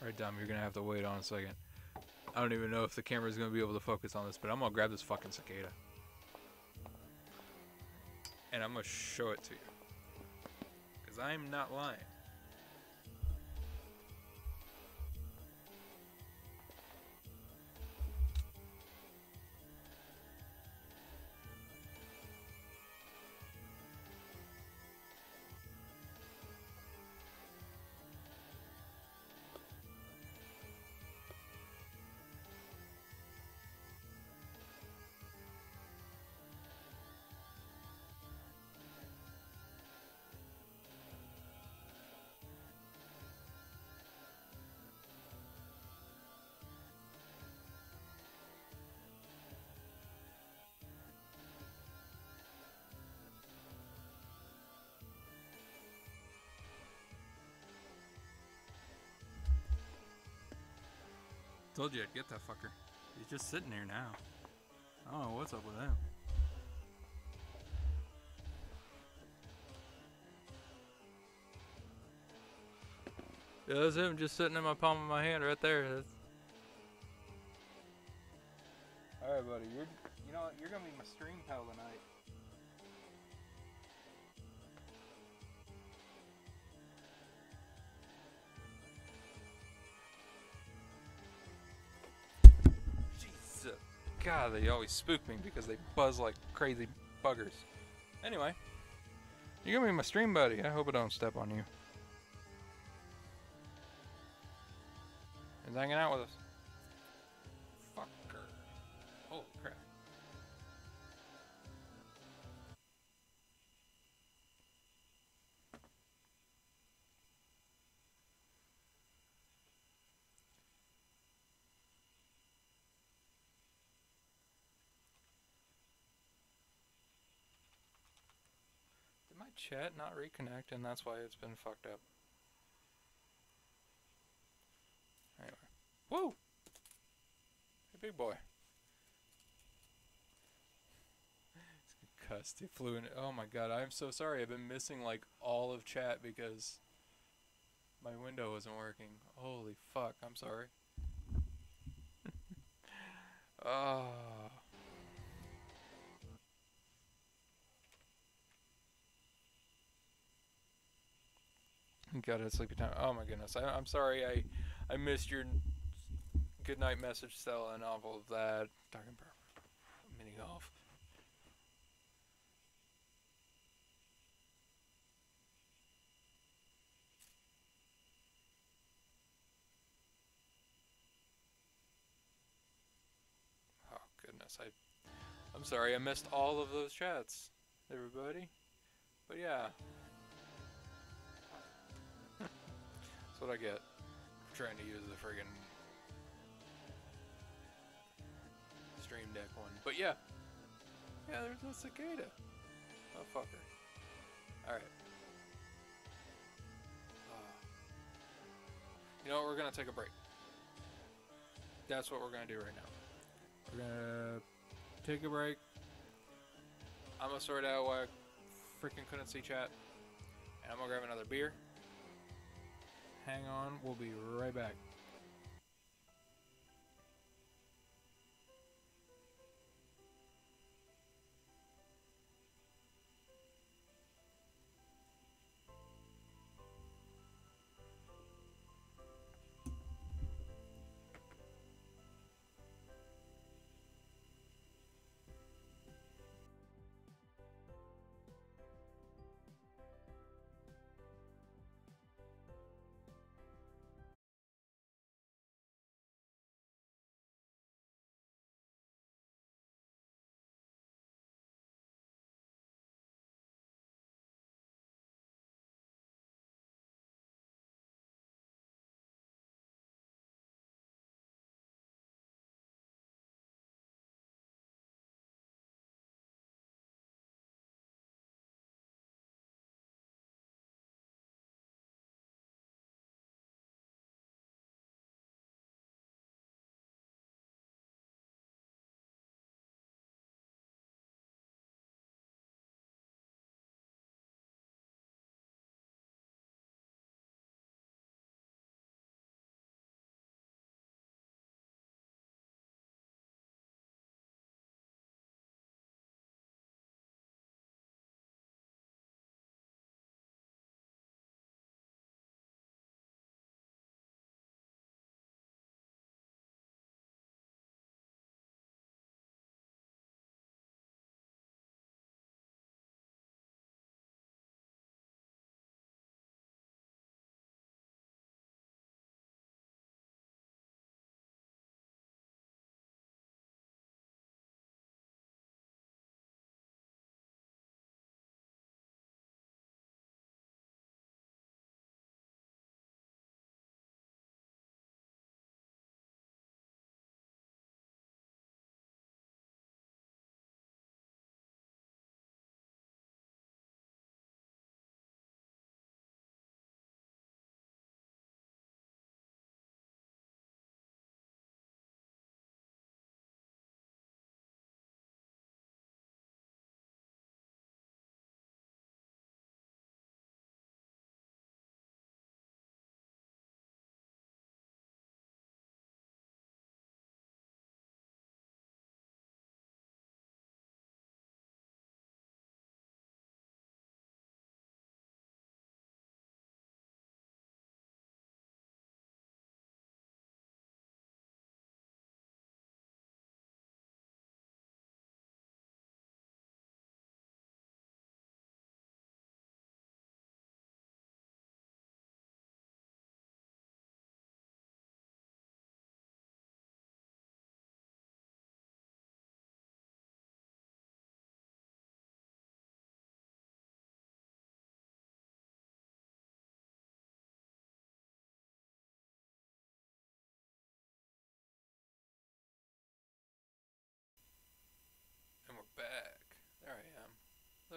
Alright, Dom, you're gonna have to wait on a second. I don't even know if the camera's gonna be able to focus on this, but I'm gonna grab this fucking cicada. And I'm gonna show it to you. Because I'm not lying. Told you I'd get that fucker. He's just sitting there now. I don't know what's up with him. Yeah, that's him just sitting in my palm of my hand right there. That's... All right, buddy. You're, you know, you're gonna be my stream pal tonight. God, they always spook me because they buzz like crazy buggers. Anyway, you're gonna be my stream buddy. I hope I don't step on you. He's hanging out with us. Chat not reconnect and that's why it's been fucked up? Anyway. Woo! Hey, big boy. (laughs) It's concussed. He flew in. Oh my god, I'm so sorry. I've been missing like all of chat because my window wasn't working. Holy fuck, I'm sorry. (laughs) Ah. Got a sleepy time. Oh my goodness. I, I'm sorry. I I missed your good night message, Stella, and all of that. Talking about mini golf. Oh goodness, I I'm sorry I missed all of those chats, everybody. But yeah. That's what I get for trying to use the friggin' Stream Deck one. But yeah. Yeah, there's a cicada. Oh, fucker. Alright. Uh, you know what? We're gonna take a break. That's what we're gonna do right now. We're gonna take a break. I'm gonna sort out why I freaking couldn't see chat. And I'm gonna grab another beer. Hang on, we'll be right back.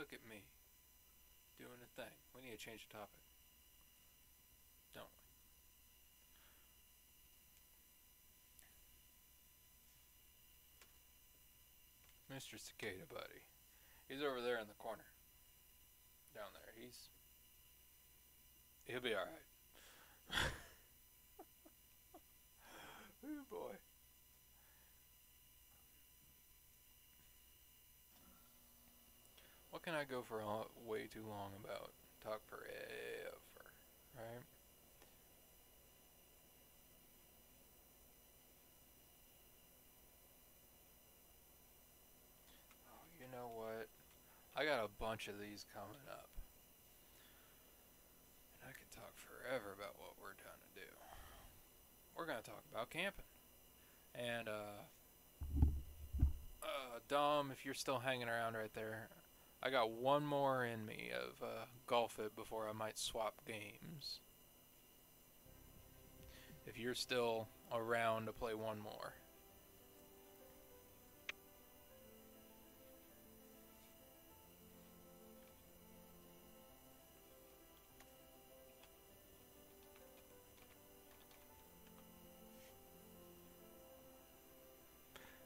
Look at me. Doing a thing. We need to change the topic. Don't we? Mr. Cicada Buddy. He's over there in the corner. Down there. He's. He'll be alright. (laughs) oh boy. What can I go for way too long about? Talk forever, right? Oh, you know what? I got a bunch of these coming up. And I could talk forever about what we're trying to do. We're going to talk about camping. And, uh, uh, Dom, if you're still hanging around right there, I got one more in me of uh, golf it before I might swap games. If you're still around to play one more.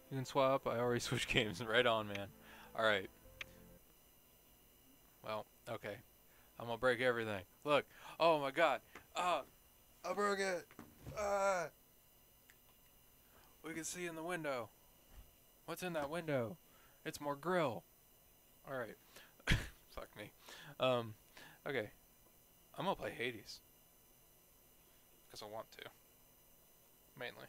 You can swap. I already (laughs) switched games. Right on, man. Alright. Well, okay. I'm gonna break everything. Look. Oh my god. Ah. I broke it. Ah. We can see in the window. What's in that window? It's more grill. Alright. (laughs) Fuck me. Um, okay. I'm gonna play Hades. Because I want to. Mainly.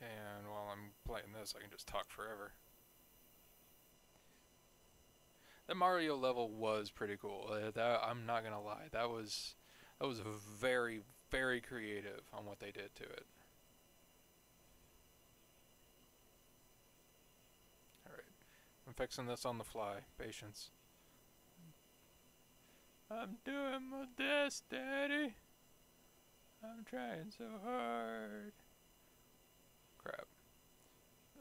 And while I'm playing this, I can just talk forever. The Mario level was pretty cool. Uh, that, I'm not gonna lie. That was that was very very creative on what they did to it. All right, I'm fixing this on the fly. Patience. I'm doing my best, Daddy. I'm trying so hard crap.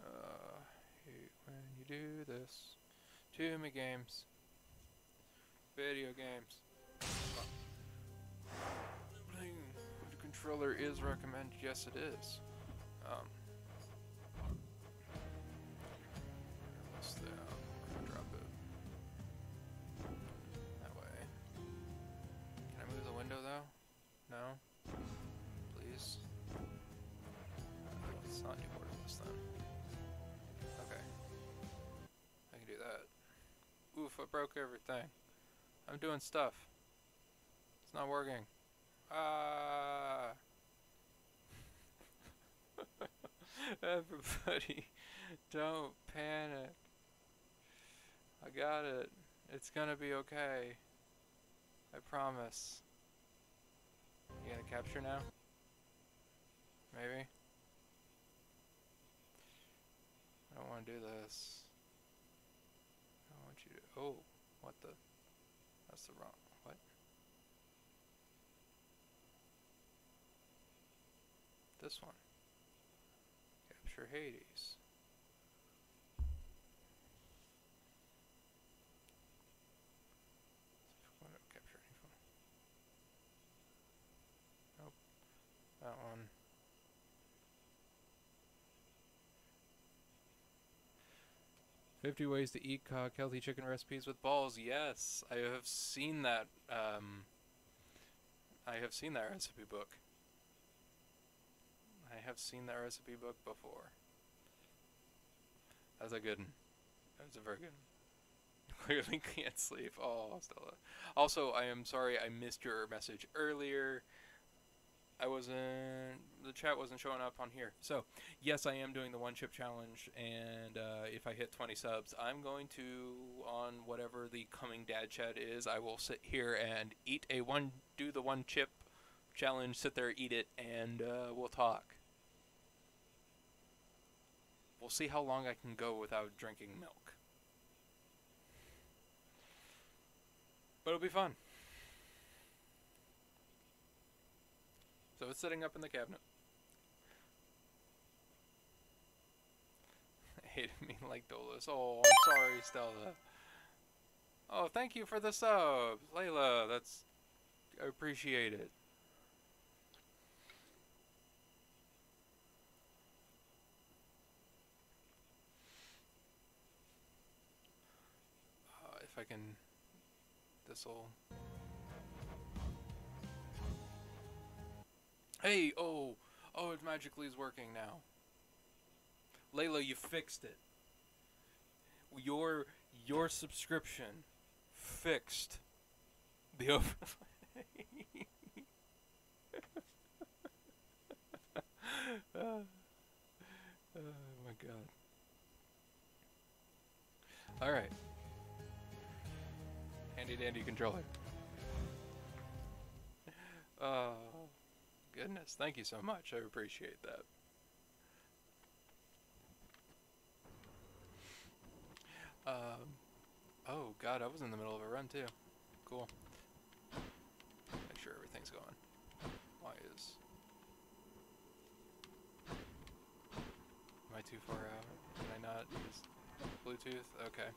Uh, hate when you do this. Too many games. Video games. The controller is recommended. Yes, it is. Um, I broke everything. I'm doing stuff. It's not working. Ah. (laughs) Everybody, don't panic. I got it. It's gonna be okay. I promise. You gonna capture now? Maybe? I don't want to do this. I want you to. Oh, what the? That's the wrong. What? This one. Capture Hades. 50 ways to eat cock healthy chicken recipes with balls. Yes, I have seen that. Um, I have seen that recipe book. I have seen that recipe book before. That was a good one. That was a very good one. (laughs) Clearly can't sleep. Oh, Stella. Also, I am sorry I missed your message earlier. I wasn't. The chat wasn't showing up on here. So, yes, I am doing the one chip challenge, and uh, if I hit 20 subs, I'm going to on whatever the coming dad chat is. I will sit here and eat a one, do the one chip challenge, sit there, eat it, and uh, we'll talk. We'll see how long I can go without drinking milk. But it'll be fun. So it's sitting up in the cabinet. (laughs) Hated me like Dolus. Oh, I'm sorry, Stella. Oh, thank you for the sub, Layla. That's I appreciate it. Uh, if I can, this'll. Hey, oh, oh, it magically is working now. Layla, you fixed it. Your your subscription fixed the overlay. (laughs) oh my god. Alright. Handy dandy controller. Oh, (laughs) goodness. Thank you so much. I appreciate that. Um, oh god, I was in the middle of a run too. Cool. Make sure everything's going. Why is... Am I too far out? Can I not use Bluetooth? Okay.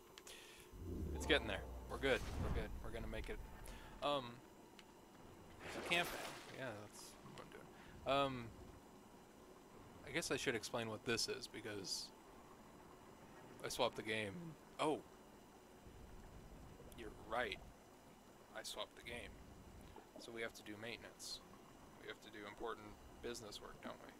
It's getting there. We're good. We're good. We're gonna make it. Um, camping. Yeah, that's. Um, I guess I should explain what this is because I swapped the game. Oh, you're right. I swapped the game. So we have to do maintenance. We have to do important business work, don't we?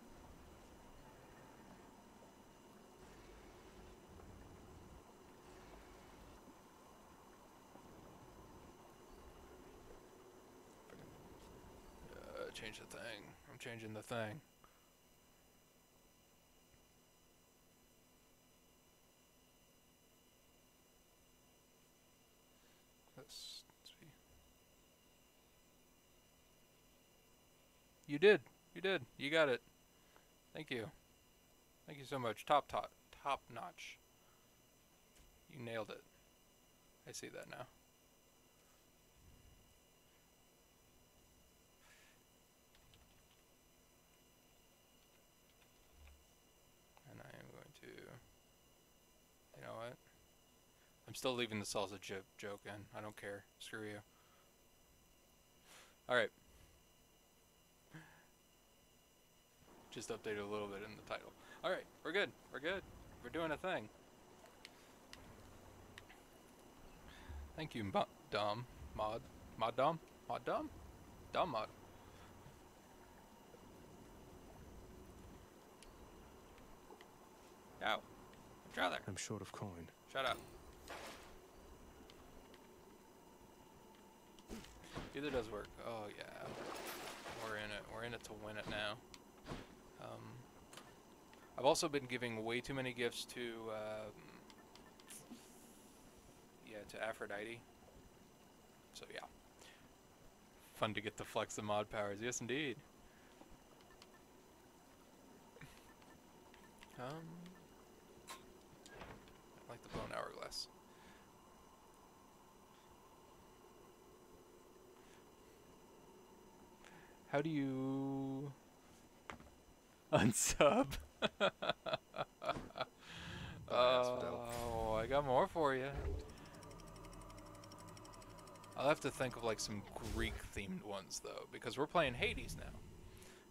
Uh, change the thing. I'm changing the thing. Let's see. You did. You did. You got it. Thank you. Thank you so much. Top top top notch. You nailed it. I see that now. And I am going to You know what? I'm still leaving the salsa jo- joke in. I don't care. Screw you. Alright. Just updated a little bit in the title. Alright, we're good. We're good. We're doing a thing. Thank you, Mo- Dom. Mod. Mod Dom? Mod Dom? Dom Mod. Yo. Brother. I'm short of coin. Shut up. Either does work. Oh yeah, we're in it. We're in it to win it now. Um, I've also been giving way too many gifts to, um, yeah, to Aphrodite. So yeah, fun to get to flex the mod powers. Yes, indeed. (laughs) Um, I like the bone hourglass. How do you (laughs) unsub? (laughs) oh, I got more for you. I'll have to think of like some Greek themed ones though, because we're playing Hades now.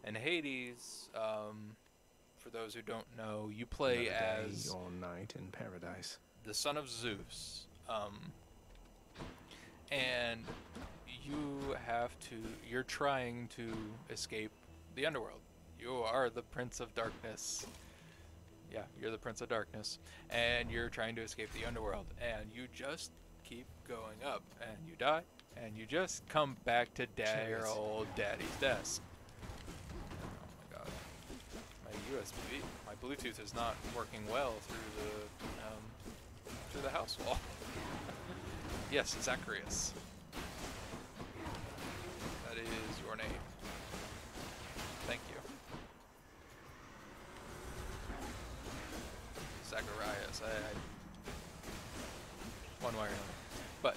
And Hades, um, for those who don't know, you play Another day as or night in paradise. the son of Zeus. Um, and you have to, you're trying to escape the underworld. You are the Prince of Darkness. Yeah, you're the Prince of Darkness. And you're trying to escape the underworld. And you just keep going up. And you die. And you just come back to your old daddy's desk. Oh my god. My USB, my Bluetooth is not working well through the um, through the house wall. (laughs) yes, Zacharias. Is your name. Thank you. Zacharias. I, I, one way or another. But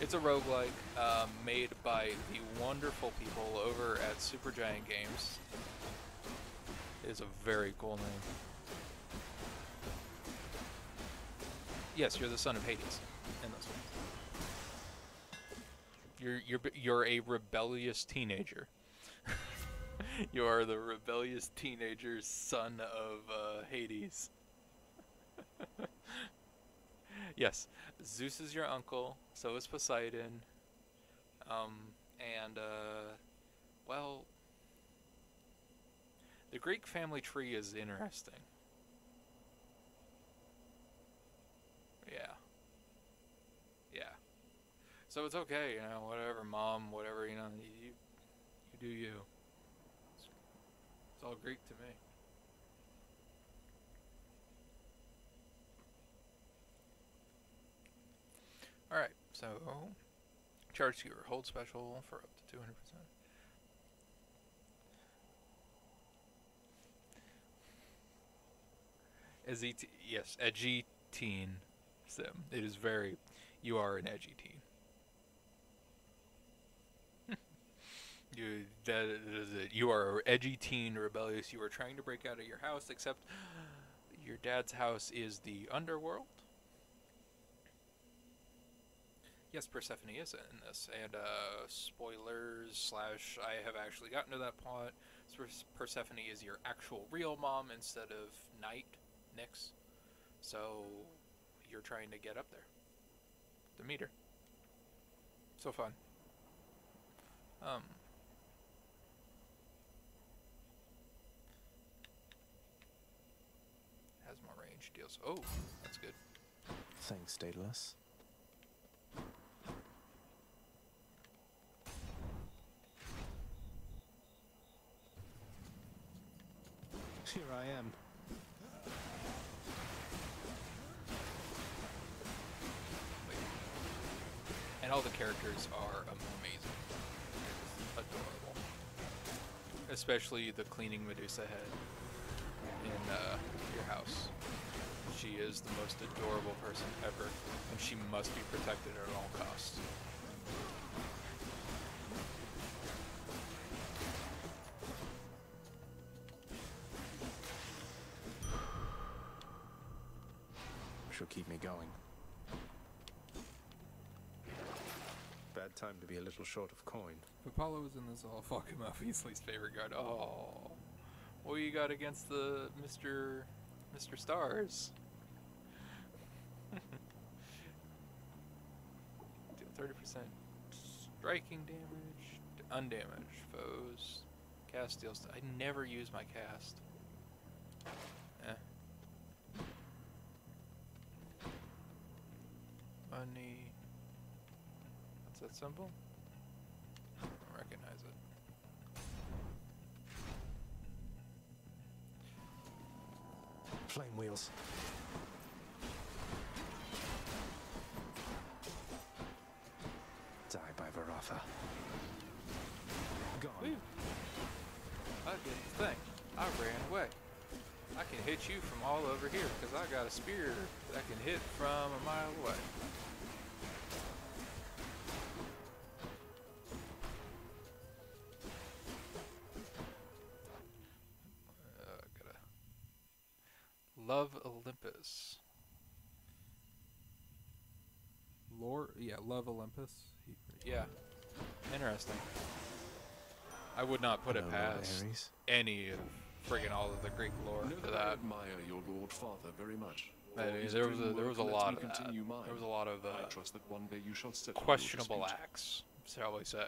it's a roguelike um, made by the wonderful people over at Supergiant Games. It is a very cool name. Yes, you're the son of Hades in. You're you're you're a rebellious teenager. (laughs) you are the rebellious teenager son of uh, Hades. (laughs) yes, Zeus is your uncle. So is Poseidon. Um, and uh, well, the Greek family tree is interesting. Yeah. Yeah. So it's okay, you know, whatever, mom, whatever, you know, you you do you. It's, it's all Greek to me. All right, so charge your hold special for up to 200%. As yes, edgy teen sim. It is very, you are an edgy teen. You that it. You are edgy teen, rebellious. You are trying to break out of your house, except your dad's house is the underworld. Yes, Persephone is in this, and uh, spoilers slash I have actually gotten to that. Pers- Persephone is your actual real mom instead of Night, Nyx. So you're trying to get up there to meet her. So fun. Um. Has more range deals. Oh, that's good. Thanks, Daedalus. Here I am. And all the characters are amazing. Adorable. Especially the cleaning Medusa head in uh, your house. She is the most adorable person ever, and she must be protected at all costs. She'll keep me going. Bad time to be a little short of coin. If Apollo was in this, I'll fuck him up. He's least favorite guard. Oh, what you got against the Mister Mister Stars? Deal thirty percent striking damage, to undamaged foes. Cast deals. I never use my cast. Eh. Money. What's that symbol? Recognize it. Flame wheels. By Varatha. Gone. Woo. I did the thing. I ran away. I can hit you from all over here because I got a spear that can hit from a mile away. Uh, gotta love Olympus. Lore, yeah, love Olympus. He- Yeah, interesting. I would not put it Hello, Lord past Ares. any of friggin' all of the Greek lore Know for that I admire your lord father very much. That For there was a, there was a lot of me that. continue. There was a lot of I uh, trust that one day you shall settle questionable acts, shall we say,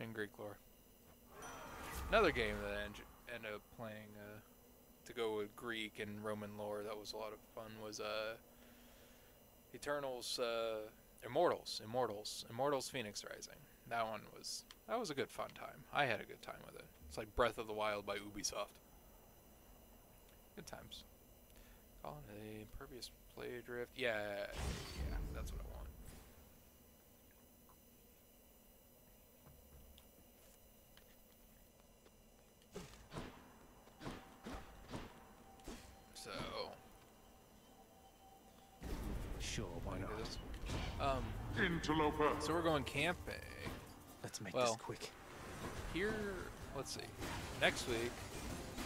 in Greek lore. Another game that I enj- ended up playing uh, to go with Greek and Roman lore that was a lot of fun was uh, Eternals, uh, Immortals, Immortals, Immortals Fenyx Rising. That one was that was a good fun time. I had a good time with it. It's like Breath of the Wild by Ubisoft. Good times. Calling it a impervious play drift. Yeah, yeah, that's what I want. So, Sure, why look not? at this. Um, Interloper. so we're going camping. Let's make Well- this quick. Here, let's see. Next week,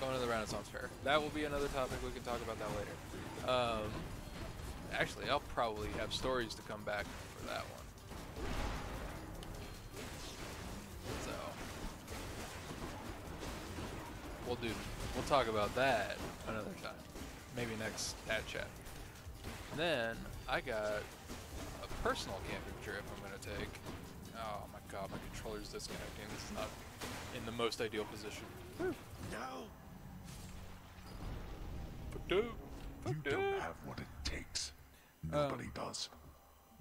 going to the Renaissance Fair. That will be another topic. We can talk about that later. Um, actually, I'll probably have stories to come back for that one. So we'll do. We'll talk about that another time. Maybe next at chat. Then I got a personal camping trip I'm gonna take. Oh my god, my controller's disconnecting. This is not in the most ideal position. No! Dude, You don't have what it takes. Nobody does.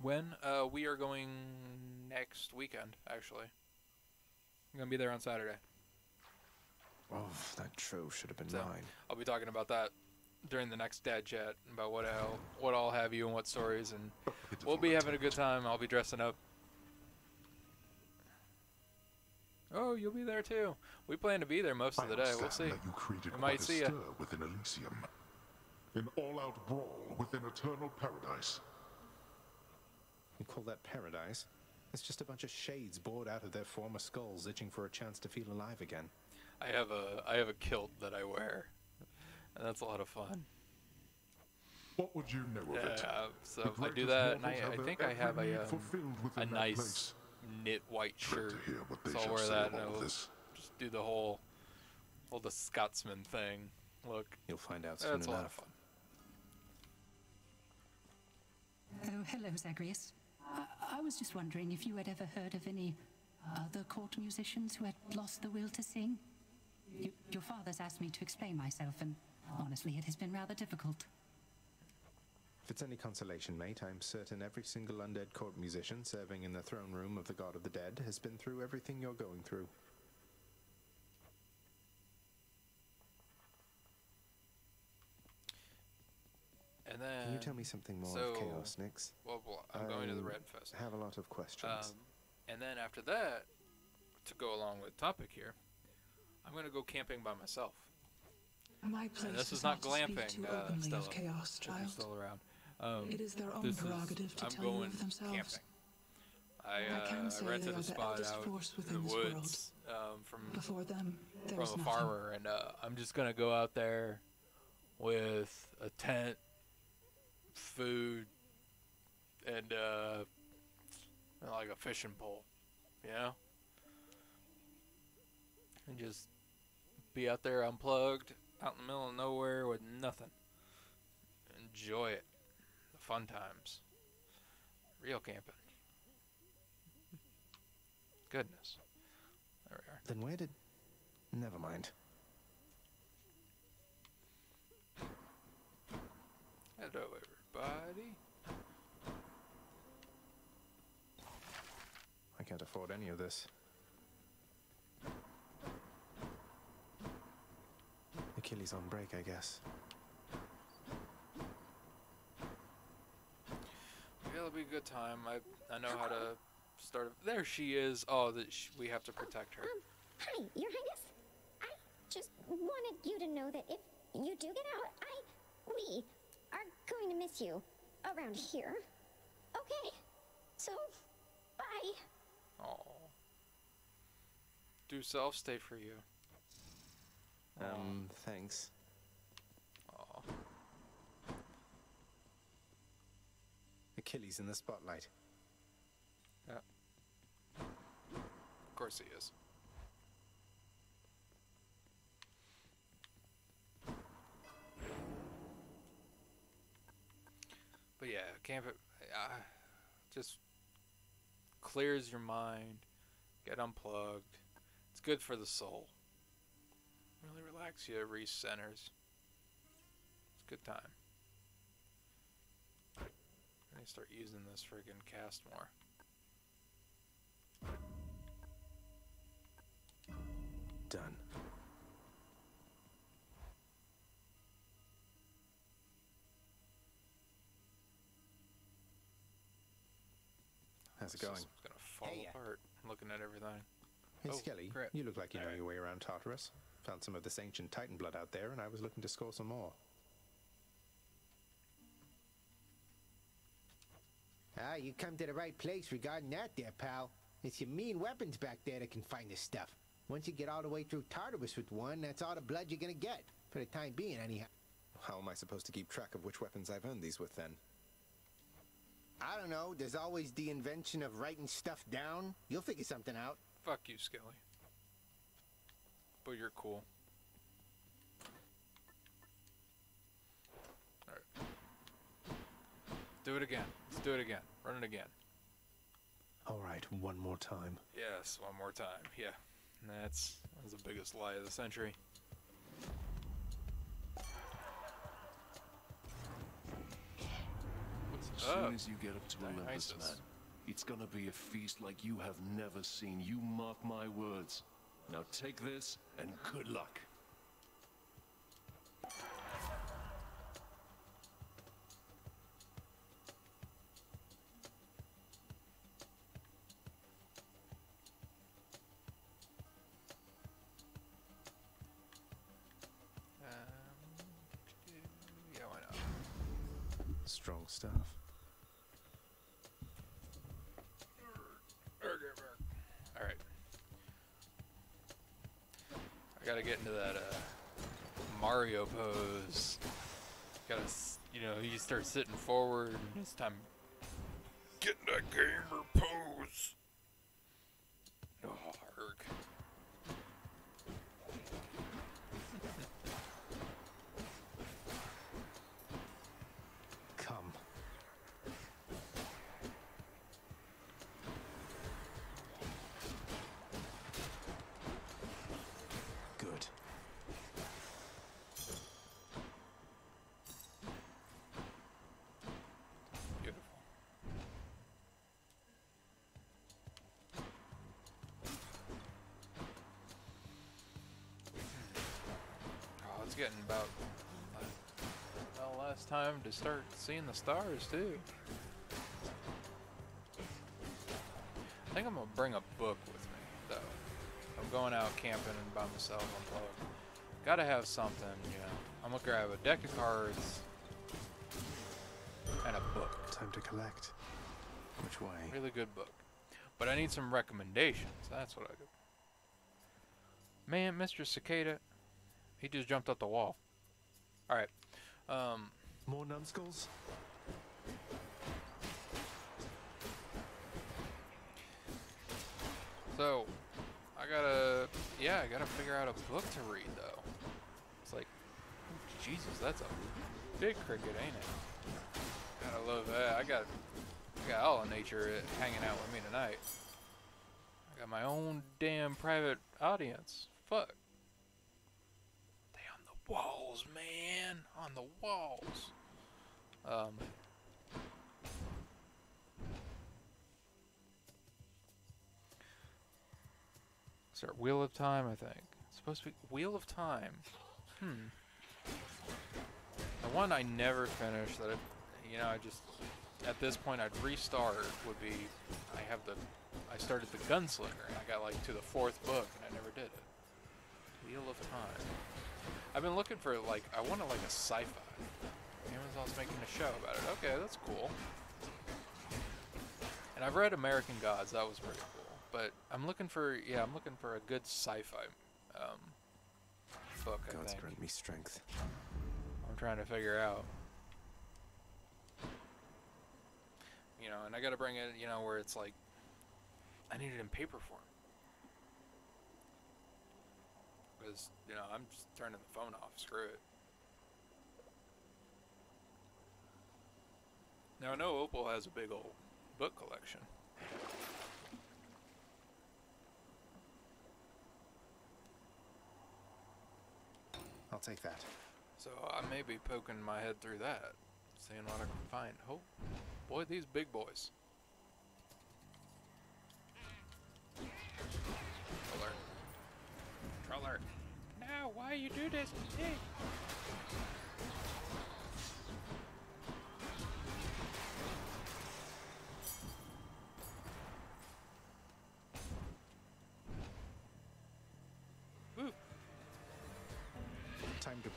When? Uh, we are going next weekend, actually. I'm gonna be there on Saturday. Oh, that trove should have been So- mine. I'll be talking about that during the next dad chat about what I'll, what I'll have you and what stories, and (laughs) we'll be having a good time. I'll be dressing up. Oh, you'll be there too. We plan to be there most of the day. We'll see. That you created We quite might see ya. stir within Elysium. An all-out brawl within eternal paradise. You call that paradise? It's just a bunch of shades bored out of their former skulls, itching for a chance to feel alive again. I have a I have a kilt that I wear, and that's a lot of fun. What would you know of it? Yeah, so The I do that, and I, I think I have a uh, fulfilled a nice place. knit white shirt. to hear what they So I'll wear that and I will just do the whole, whole the Scotsman thing. Look, You'll find out soon that's a lot of fun. Oh, hello, Zagreus. I, I was just wondering if you had ever heard of any other court musicians who had lost the will to sing. You, your father's asked me to explain myself, and honestly, it has been rather difficult. If it's any consolation, mate, I'm certain every single undead court musician serving in the throne room of the god of the dead has been through everything you're going through. And then Can you tell me something more so- of Chaos, Nyx? Well, well, I'm going to the Ren Fest. I have a lot of questions. Um, and then after that, to go along with topic here, I'm going to go camping by myself. My place And this is is not to speak glamping, too uh, openly Stella. of chaos, if child. still around. Um, It is their own this is- prerogative to I'm tell you going of themselves. camping. I, I uh, can say I rented they are a the spot eldest out force in within the this world. woods um, from Before them, there from is a nothing. farmer, and uh, I'm just gonna go out there with a tent, food, and uh, and like a fishing pole, you know, and just be out there unplugged, out in the middle of nowhere with nothing. Enjoy it, the fun times, real camping. Goodness, there we are. then where did. Never mind. Hello, everybody. I can't afford any of this. Achilles on break, I guess. Yeah, it'll be a good time. I I know how to start. A, there she is. Oh, that we have to protect her. Um, hi, Your Highness. I just wanted you to know that if you do get out, I, we, are going to miss you around here. Okay? So, bye. Oh. Do self stay for you. Um, thanks. Oh. Achilles in the spotlight. Yeah. Of course he is. But yeah, camp it uh, just clears your mind, get unplugged. It's good for the soul. Really relax you, recenters. It's a good time. I need to start using this friggin' cast more. Done. How's it This going? is gonna fall Hey, apart. looking at everything. Hey, Oh, Skelly, crap. you look like you know your way around Tartarus. Found some of this ancient Titan blood out there, and I was looking to score some more. Ah, you come to the right place regarding that there, pal. It's your mean weapons back there that can find this stuff. Once you get all the way through Tartarus with one, that's all the blood you're gonna get. For the time being, anyhow. How am I supposed to keep track of which weapons I've earned these with then? I don't know. There's always the invention of writing stuff down. You'll figure something out. Fuck you, Skelly. But you're cool. Alright. Do it again. Let's do it again. Run it again. All right, one more time. Yes, one more time. Yeah. That's, that's the biggest lie of the century. As soon as you get up to Olympus, Dionysus? man, it's gonna be a feast like you have never seen. You mark my words. Now take this, and good luck. Get into that uh, Mario pose. Gotta, you know, you start sitting forward, it's time. Get in that gamer to start seeing the stars too. I think I'm gonna bring a book with me though. I'm going out camping and by myself. Probably gotta have something, you know. I'm gonna grab a deck of cards and a book. Time to collect. Which way? Really good book. But I need some recommendations. That's what I do. Man, Mr. Cicada, he just jumped up the wall. All right. Um, More numbskulls? so I gotta, yeah, I gotta figure out a book to read though. It's like, Jesus, that's a big cricket, ain't it? Gotta love that. I got, I got all of nature hanging out with me tonight. I got my own damn private audience. Fuck. They on the walls, man. On the walls. Um. Start Wheel of Time, I think. It's supposed to be Wheel of Time. Hmm. The one I never finished that, I, you know, I just at this point I'd restart would be I have the I started the Gunslinger and I got like to the fourth book and I never did it. Wheel of Time. I've been looking for like I wanted like a sci-fi. Amazon's making a show about it. Okay, that's cool. And I've read American Gods. That was pretty cool. But I'm looking for yeah, I'm looking for a good sci-fi um, book. I Gods think grant me strength. I'm trying to figure out. You know, and I got to bring it. You know, where it's like I need it in paper form. Because you know, I'm just turning the phone off. Screw it. Now I know Opal has a big old book collection. I'll take that. So I may be poking my head through that, seeing what I can find. Oh, boy, these big boys. Troller. Troller. No, why you do this to me?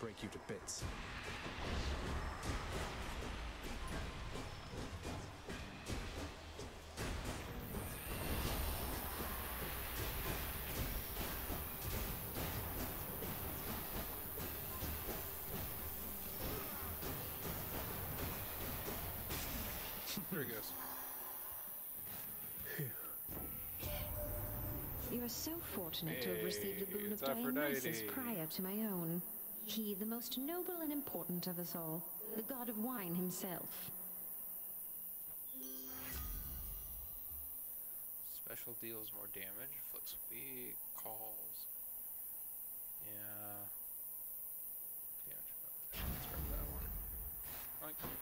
break you to bits. (laughs) there he goes. You are so fortunate hey, to have received the boon of Dionysus prior to my own. He, the most noble and important of us all, the god of wine himself. Special deals more damage, inflicts weak, calls. Yeah. Damage. Let's grab that one. Right.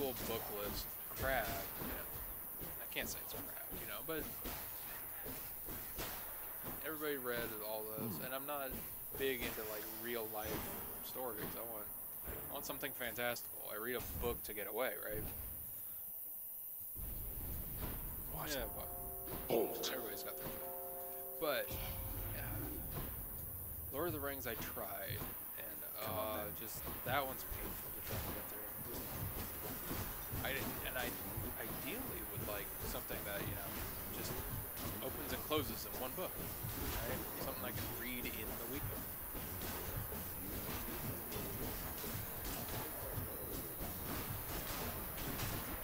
Book. You know, I can't say it's crap, you know, but everybody read all those, and I'm not big into like real life stories. I want, I want something fantastical. I read a book to get away, right? What? Yeah, but Halt. everybody's got their thing. But yeah, Lord of the Rings, I tried, and Come on, uh, just that one's painful to try to get through. I and I ideally would like something that you know just opens and closes in one book. Right? Something I can read in the weekend.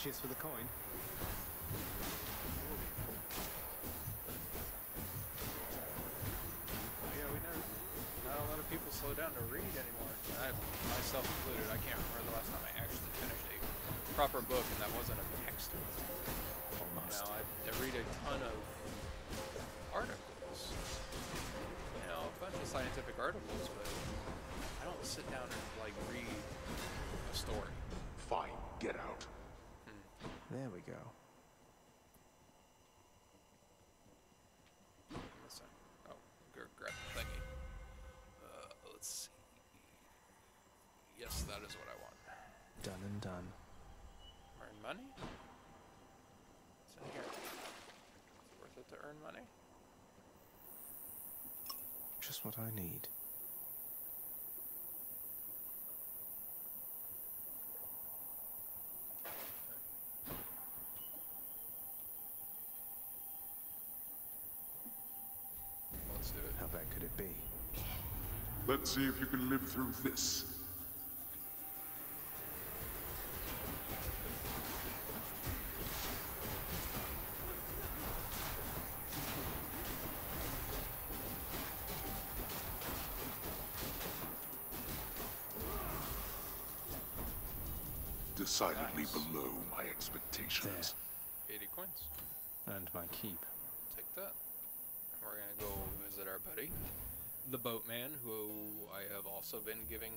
Cheers for the coin. Yeah, we never. Not a lot of people slow down to read anymore. I, myself included. I can't remember the last time proper book, and that wasn't a text. Almost. Now I, I read a ton of articles. You know, a bunch of scientific articles, but I don't sit down and like read a story. Fine, get out. Hmm. There we go. Listen. Oh, gr- grab the thingy. Uh, let's see. Yes, that is what I want. Done and done. Earn money? What's in here? Is it worth it to earn money? Just what I need. Let's do it. How bad could it be? Let's see if you can live through this.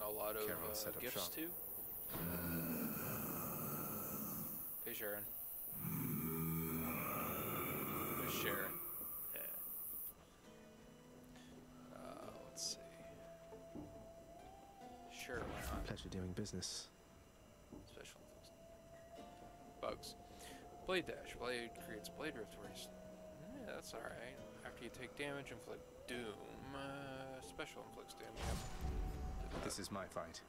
A lot of uh, set up gifts shop. to. Hey, Charon. Charon? Yeah. Uh, let's see. Sure, why not? Pleasure doing business. Special. Bugs. Blade dash. Blade creates blade rift he's. Yeah, that's alright. After you take damage, inflict doom. Uh, special inflicts doom. This is my fight.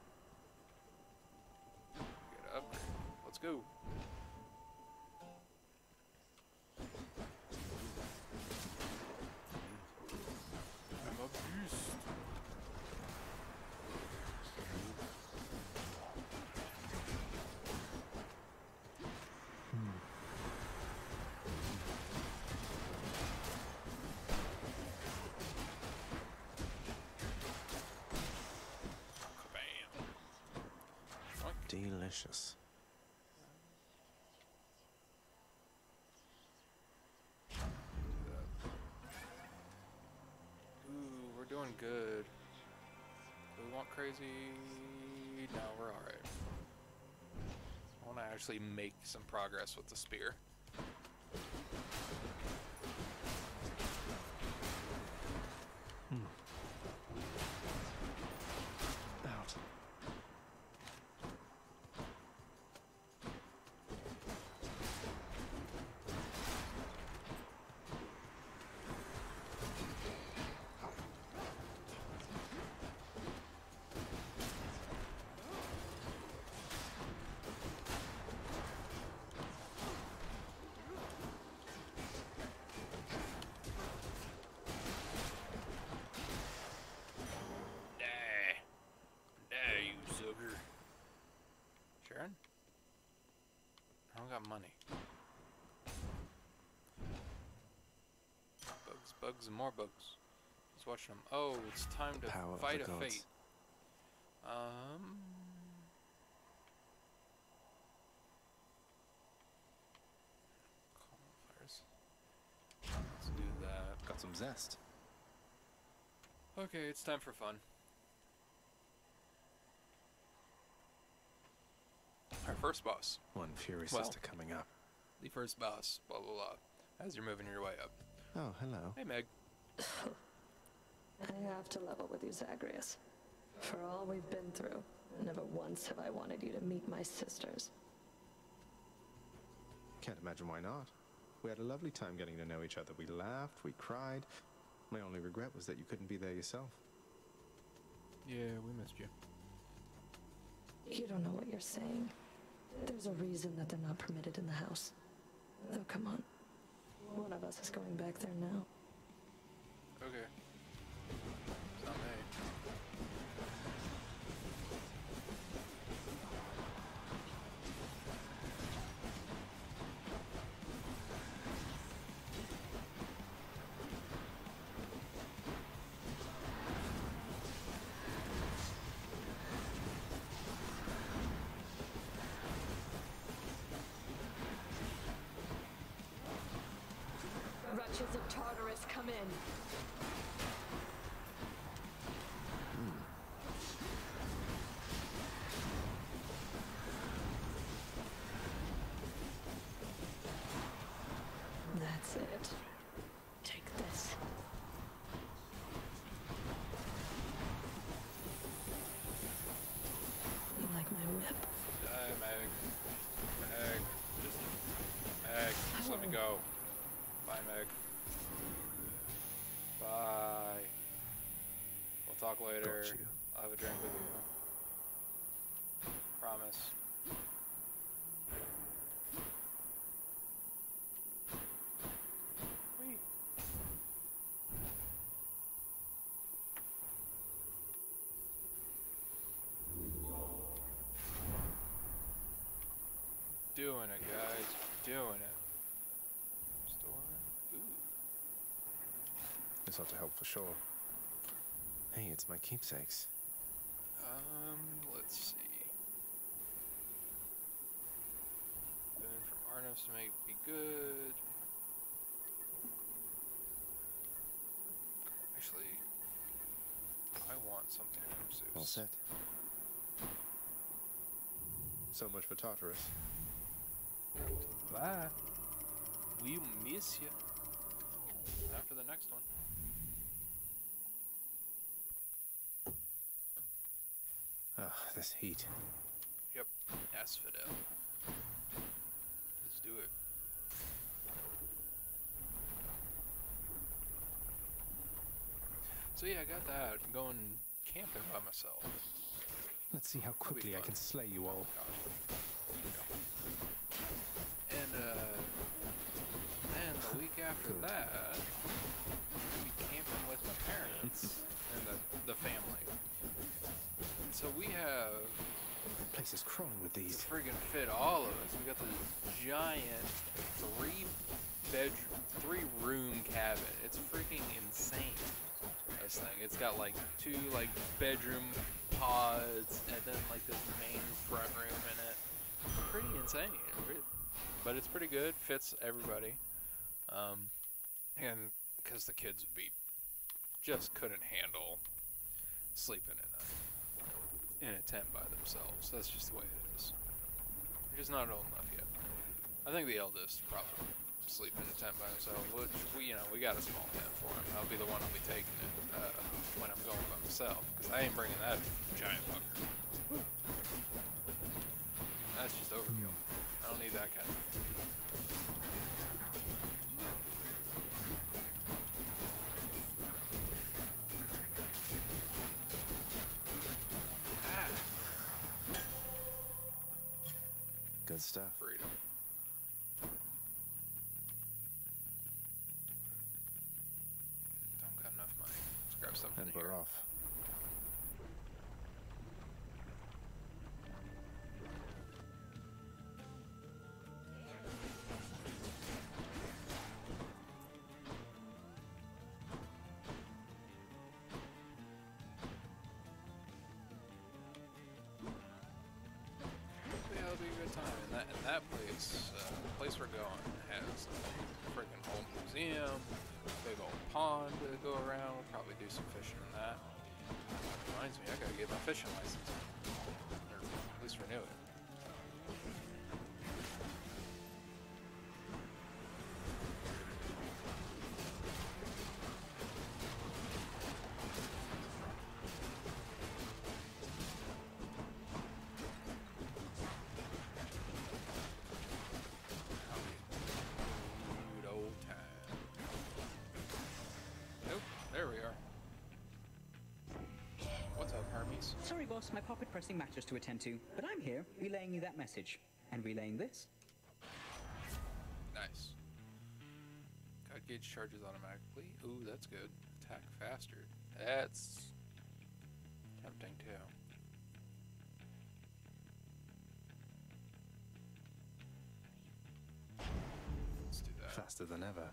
Get upgrade. Let's go. Delicious. Ooh, we're doing good. Do we want crazy? No, we're alright. I want to actually make some progress with the spear. Bugs, bugs, and more bugs. Just watching them. Oh, it's time to fight a gods. fate. Um. Qualifiers. Let's do that. Got some zest. Okay, it's time for fun. Our first boss. One furious Well. sister coming up. The first boss. Blah blah blah. As you're moving your way up. Oh, hello. Hey Meg. I have to level with you, Zagreus. For all we've been through, never once have I wanted you to meet my sisters. Can't imagine why not. We had a lovely time getting to know each other. We laughed, we cried. My only regret was that you couldn't be there yourself. Yeah, we missed you. You don't know what you're saying. There's a reason that they're not permitted in the house. Though, come on. One of us is going back there now. Okay. Wretches of Tartarus, come in. That's it. Take this. You like my whip? Die, Meg. Meg. Just. Meg. Just let me go. Bye, Meg. Bye. We'll talk later. I'll have a drink with you. Promise. Doing it, guys. Doing it. Store. Ooh. This ought to help for sure. Hey, my keepsakes. Um, let's see. Boon from Arnos to be good. Actually, I want something from Zeus. All set. So much for Tartarus. Bye. We miss you. After the next one. Ah, this heat. Yep. Asphodel. Let's do it. So yeah, I got that. I'm going camping by myself. Let's see how quickly I can slay you all. And uh, then the week after that, we camping with my parents (laughs) and the the family. So we have The place is crawling with to these. friggin' fit all of us. We got this giant three bedroom, three room cabin. It's freaking insane. This thing. It's got like two like bedroom pods and then like this main front room in it. Pretty insane. But it's pretty good. Fits everybody. Um, and because the kids would be just couldn't handle sleeping in a in a tent by themselves. That's just the way it is. They're just not old enough yet. I think the eldest probably sleep in a tent by himself, which we, you know, we got a small tent for him. I'll be the one who'll be taking it uh, when I'm going by myself, because I ain't bringing that giant fucker. That's just overkill. I don't need that kind of. Ah, Good stuff. freedom. Don't got enough money. Let's grab something And we're off. this uh, place we're going has a freaking whole museum, big old pond to go around. We'll probably do some fishing in that. Reminds me, I gotta get my fishing license. Or at least renew it. What's? Sorry, boss, my pocket pressing matters to attend to, but I'm here relaying you that message. And relaying this. Nice. God gauge charges automatically. Ooh, that's good. Attack faster. That's tempting too. Let's do that. Faster than ever.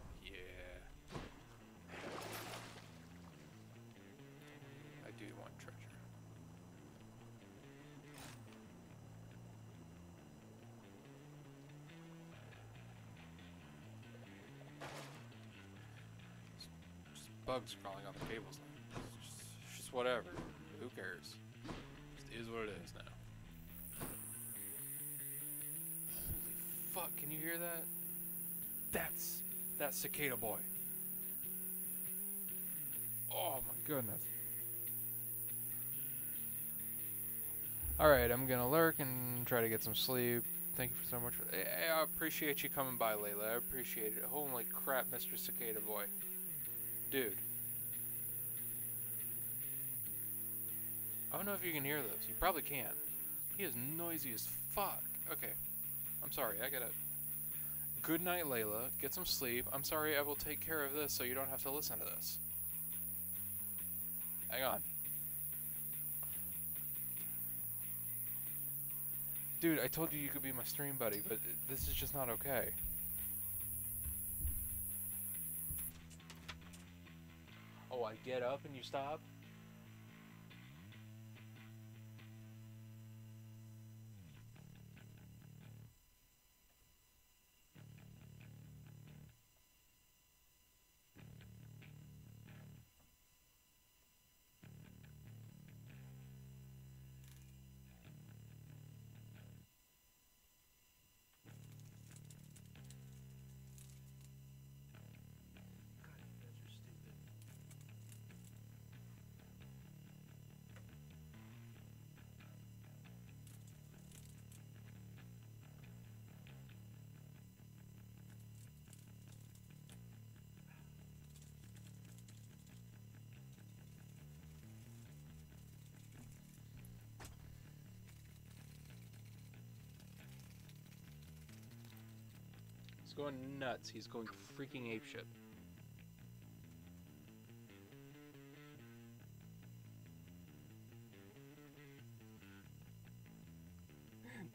Bugs crawling on the cables. now. It's just, just whatever. Who cares? Is what it is now. Holy fuck, can you hear that? That's that cicada boy. Oh my goodness. Alright, I'm gonna lurk and try to get some sleep. Thank you for so much. For, I appreciate you coming by, Layla. I appreciate it. Holy crap, Mr. Cicada Boy. Dude. I don't know if you can hear this. You probably can. He is noisy as fuck. Okay. I'm sorry, I gotta. Good night, Layla. Get some sleep. I'm sorry, I will take care of this so you don't have to listen to this. Hang on. Dude, I told you you could be my stream buddy, but this is just not okay. Oh, I get up and you stop? Going nuts. He's going freaking apeshit.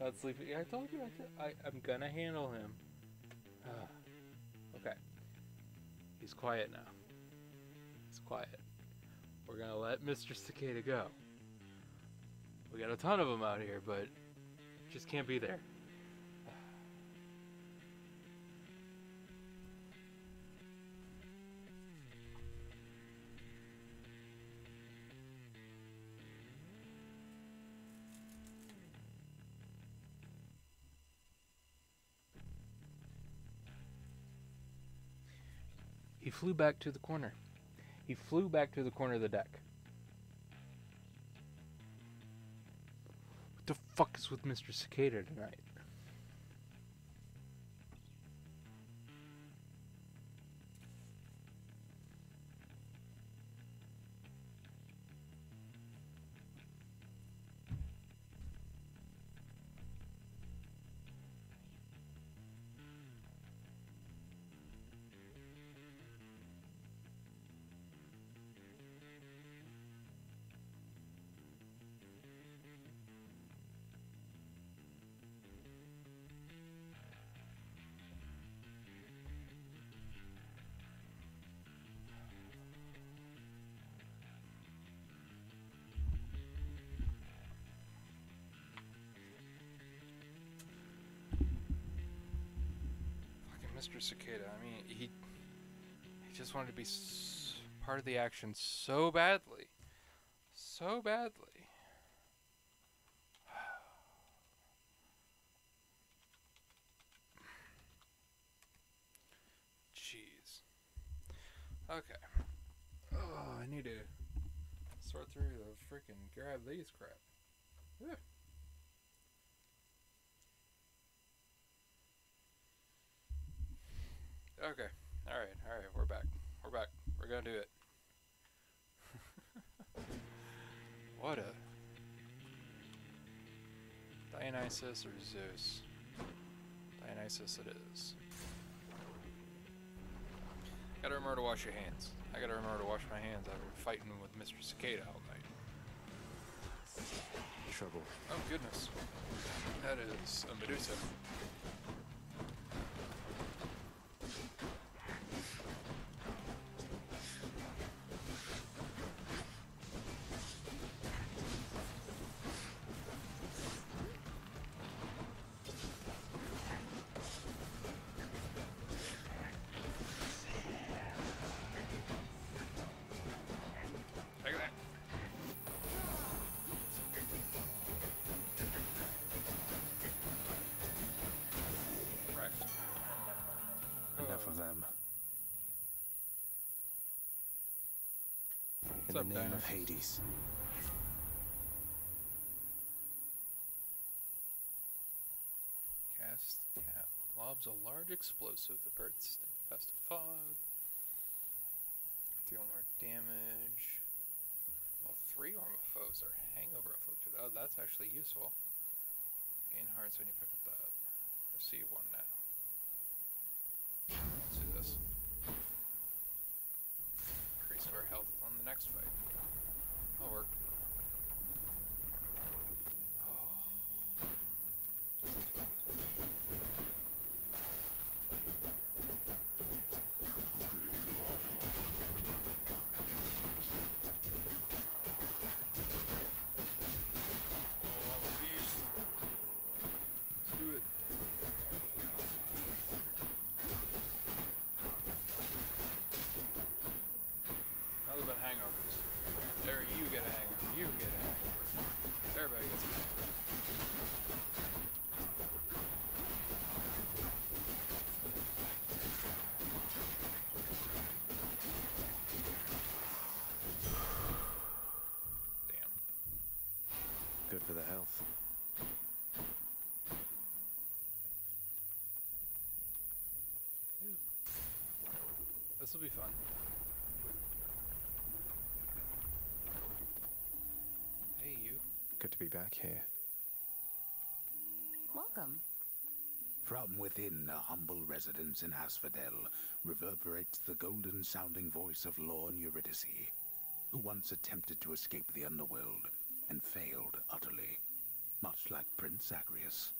(laughs) Not sleeping. I told you I, t- I I'm gonna handle him. okay. He's quiet now. He's quiet. We're gonna let Mr. Cicada go. We got a ton of them out here, but just can't be there. Flew back to the corner. He flew back to the corner of the deck. What the fuck is with Mr. Cicada tonight? Cicada. I mean, he he just wanted to be part of the action so badly, so badly. (sighs) Jeez. Okay. Oh, I need to sort through the freaking grab these crap. Ugh. Okay. All right. All right. We're back. We're back. We're gonna do it. (laughs) what a Dionysus or Zeus? Dionysus it is. Gotta remember to wash your hands. I gotta remember to wash my hands after fighting with Mr. Cicada all night. Trouble. Oh goodness. That is a Medusa. Up, name of Hades. Cast cap. Lobs a large explosive that bursts in a of fog. Deal more damage. Well, three Ormophos are hangover afflicted. Oh, that's actually useful. Gain hearts when you pick up that. Receive one now. Let's do this. Increase our health next fight. That'll work. Let's do it. Nothing but hangovers. There, you get a hangover. You get a hangover. Everybody gets a hangover. Damn. Good for the health. This will be fun. Hey, you. Good to be back here. Welcome. From within a humble residence in Asphodel reverberates the golden sounding voice of Lorne Eurydice, who once attempted to escape the underworld and failed utterly, much like Prince Zagreus.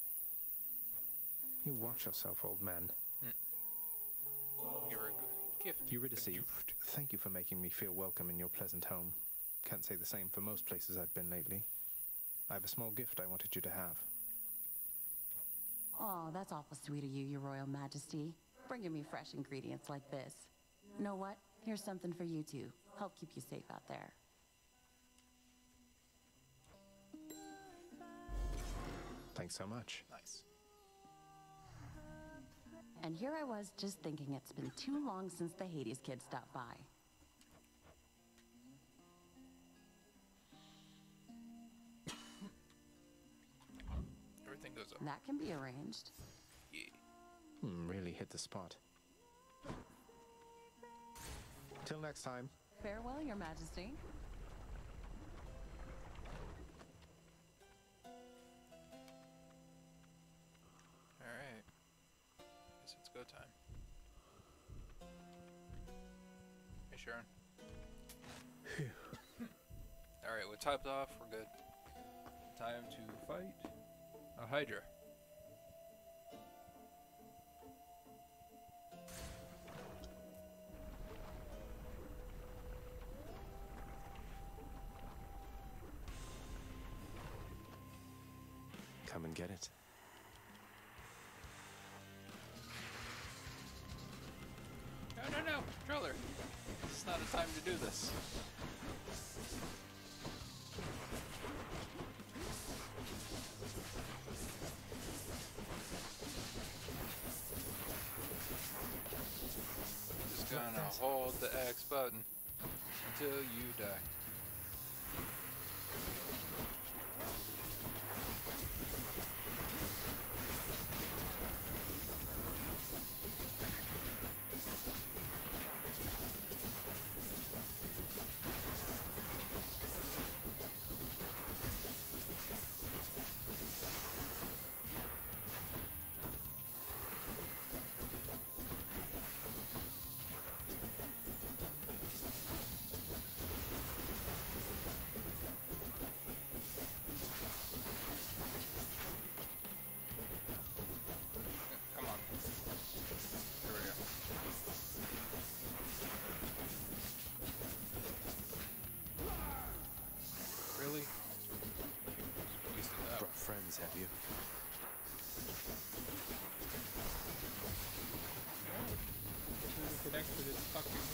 You watch yourself, old man. You're a gift. Eurydice, thank you for making me feel welcome in your pleasant home. Can't say the same for most places I've been lately. I have a small gift I wanted you to have. Oh, that's awful sweet of you, Your Royal Majesty. Bringing me fresh ingredients like this. You know what? Here's something for you too. Help keep you safe out there. Thanks so much. Nice. And here I was just thinking it's been too long since the Hades kid stopped by. That can be arranged. Yeah. Hmm, really hit the spot. Till next time. Farewell, Your Majesty. Alright. Guess it's go time. Hey, Charon. Alright, with typed off, we're good. Time to fight a Hydra. Get it. No, no, no, controller. This is not a time to do this. Just gonna hold the X button until you die. Come on. Here we go. Really? Friends, have you? Fucking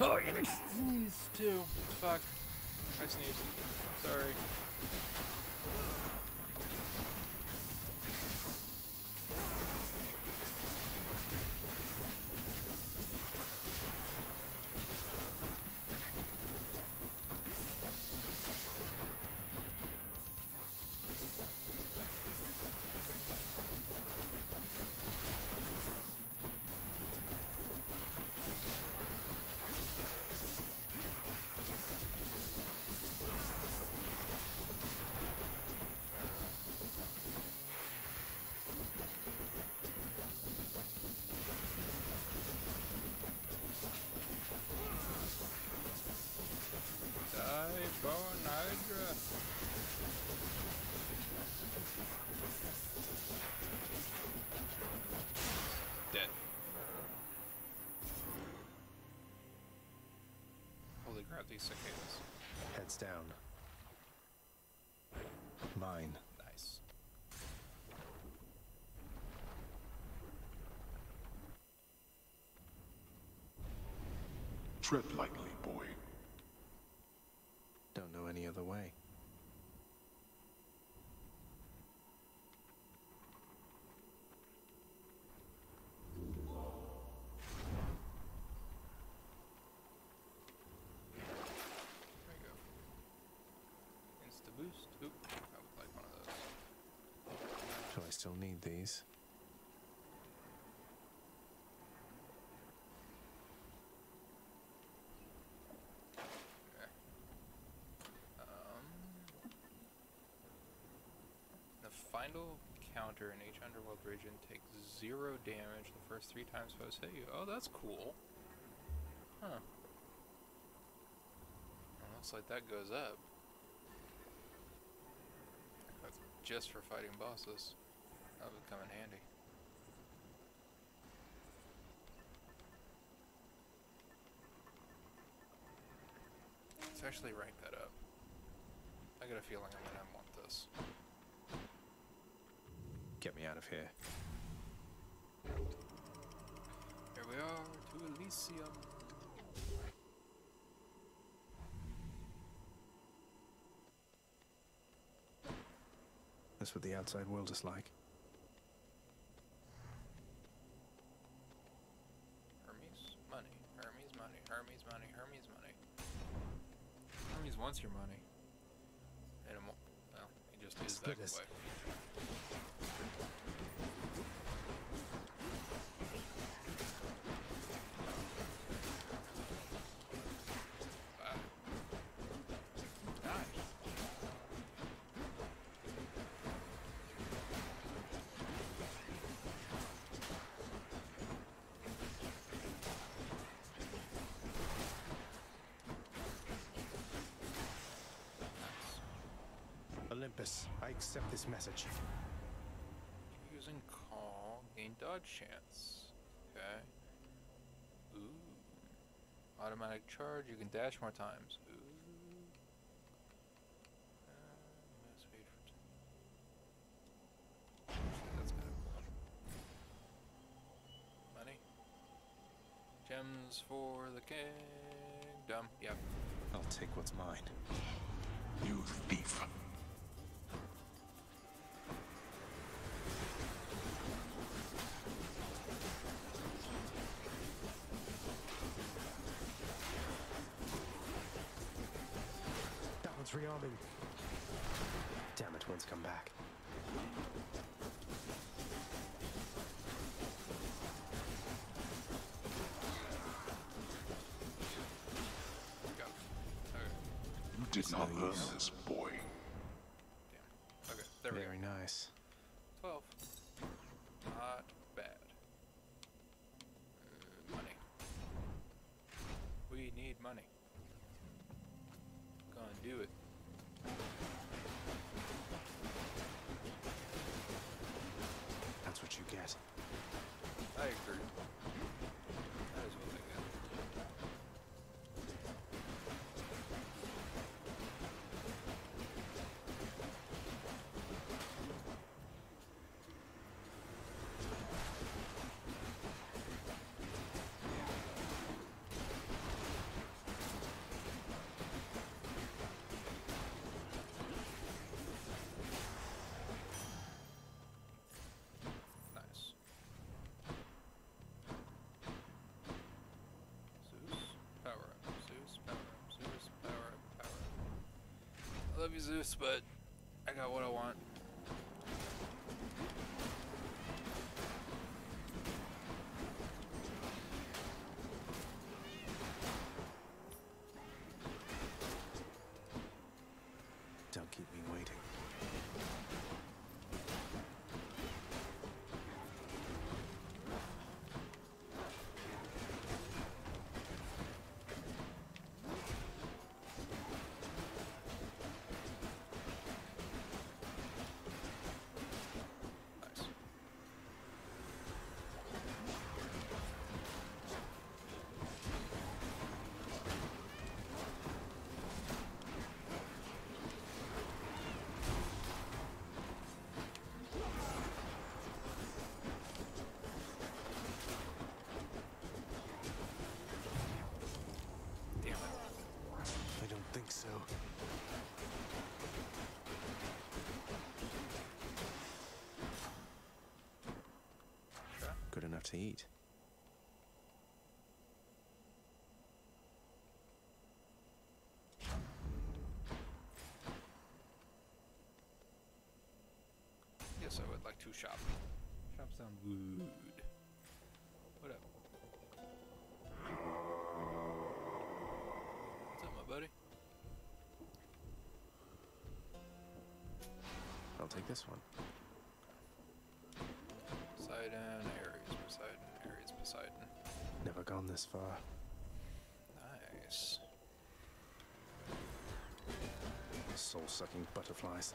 Oh, you sneeze too. Fuck. I sneezed. Sorry. Die, Bone Hydra. Dead. Holy these cicadas. Heads down. Mine. Nice. Tread lightly, boy. Don't know any other way. There you go. Insta boost. Oop, I would like one of those. Do I still need these? Um, the final counter in each underworld region takes zero damage the first three times foes hit you. Oh, that's cool. Huh. Looks like that goes up. That's just for fighting bosses. That would come in handy. Let's actually rank that up. I got a feeling I'm gonna want this. Get me out of here. Here we are to Elysium. That's what the outside world is like. automatic charge, you can dash more times. Money. Gems for the kingdom. Yep. I'll take what's mine. You thief. That one's rearming. Damn it, one's come back. Go. Okay. You did not earn this, boy. Okay. There we go. Very nice. 12. Not bad. Uh, money. We need money. Gonna do it. That's what you get. I agree. That is what I get. Nice. Zeus, power up. Zeus, power up. Zeus, power up. Power up. I love you, Zeus, but I got what I want. Think so. Good enough to eat. Take this one. Poseidon, Ares, Poseidon, Ares, Poseidon. Never gone this far. Nice. Soul sucking butterflies.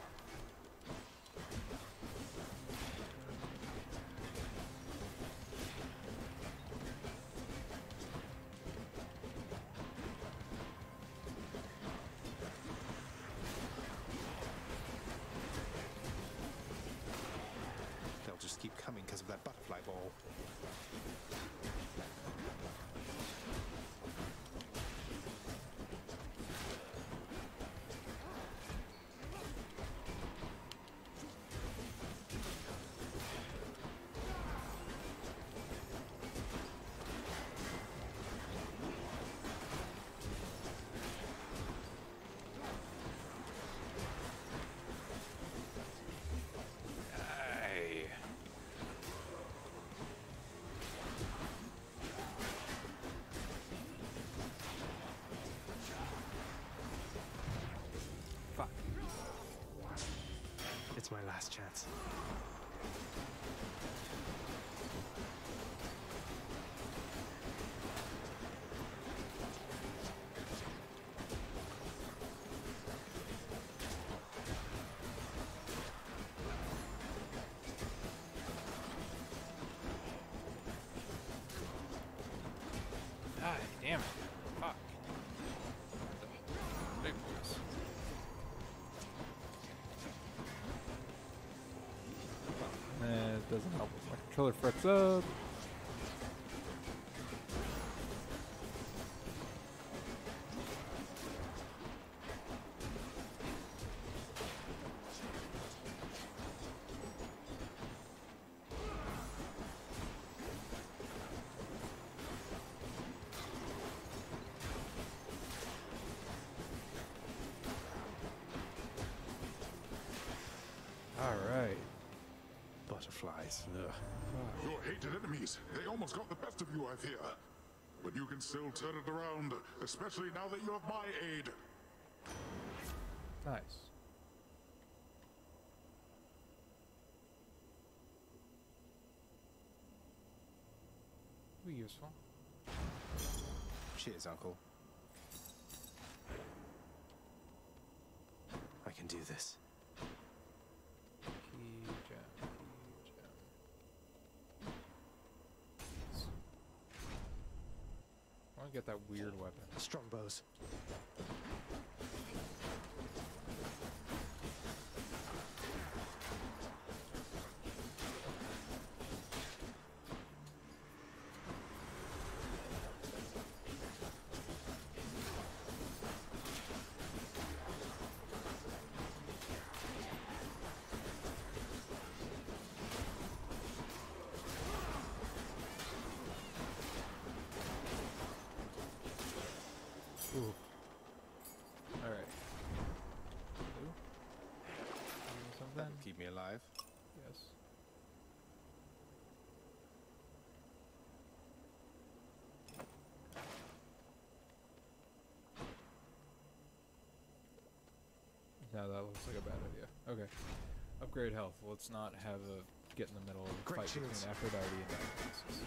Doesn't help my controller frets up. Uh, butterflies. Ugh. Your hated enemies, they almost got the best of you, I fear. But you can still turn it around, especially now that you have my aid. Nice. Be useful. Cheers, Uncle. I can do this. Key gem, key gem. I want to get that weird weapon. Strongbows. Ooh. Alright. Something? That'll keep me alive. Yes. Now that looks like a bad idea. Okay. Upgrade health. Let's not have a get in the middle of a Great fight shields. between Aphrodite and Dionysus.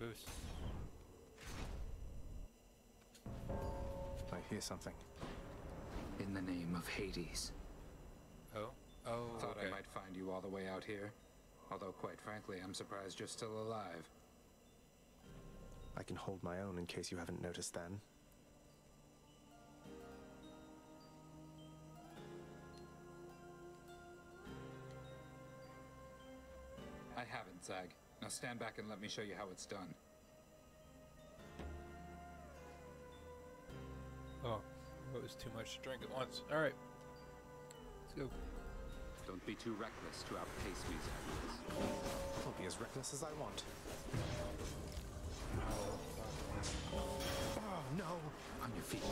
Boost. I hear something. In the name of Hades. Oh? Oh, Thought okay. I might find you all the way out here. Although, quite frankly, I'm surprised you're still alive. I can hold my own in case you haven't noticed then. Stand back and let me show you how it's done. Oh, it was too much to drink at once. Alright. Let's go. Don't be too reckless to outpace me, Zag. I'll be as reckless as I want. Oh, no. On your feet.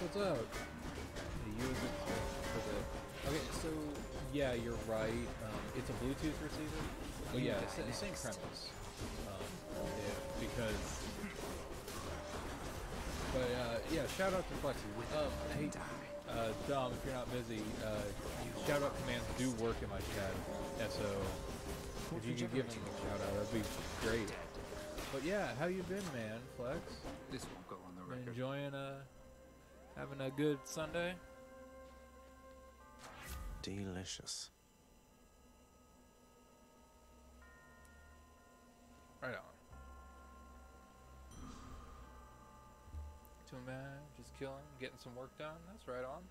What's up? Yeah, you for the. Okay, so yeah, you're right. Um, it's a Bluetooth receiver. Well, yeah, it's the same next. premise. Um, yeah, because. But uh, yeah, shout out to Flexi. Um, hey, uh, Dom, if you're not busy, uh, shout out commands do work in my chat, and so if you could give him a shout out, that'd be great. But yeah, how you been, man, Flex? This won't go on the record. enjoying uh, having a good Sunday. Delicious. Right on. Too bad, just killing, getting some work done. That's right on.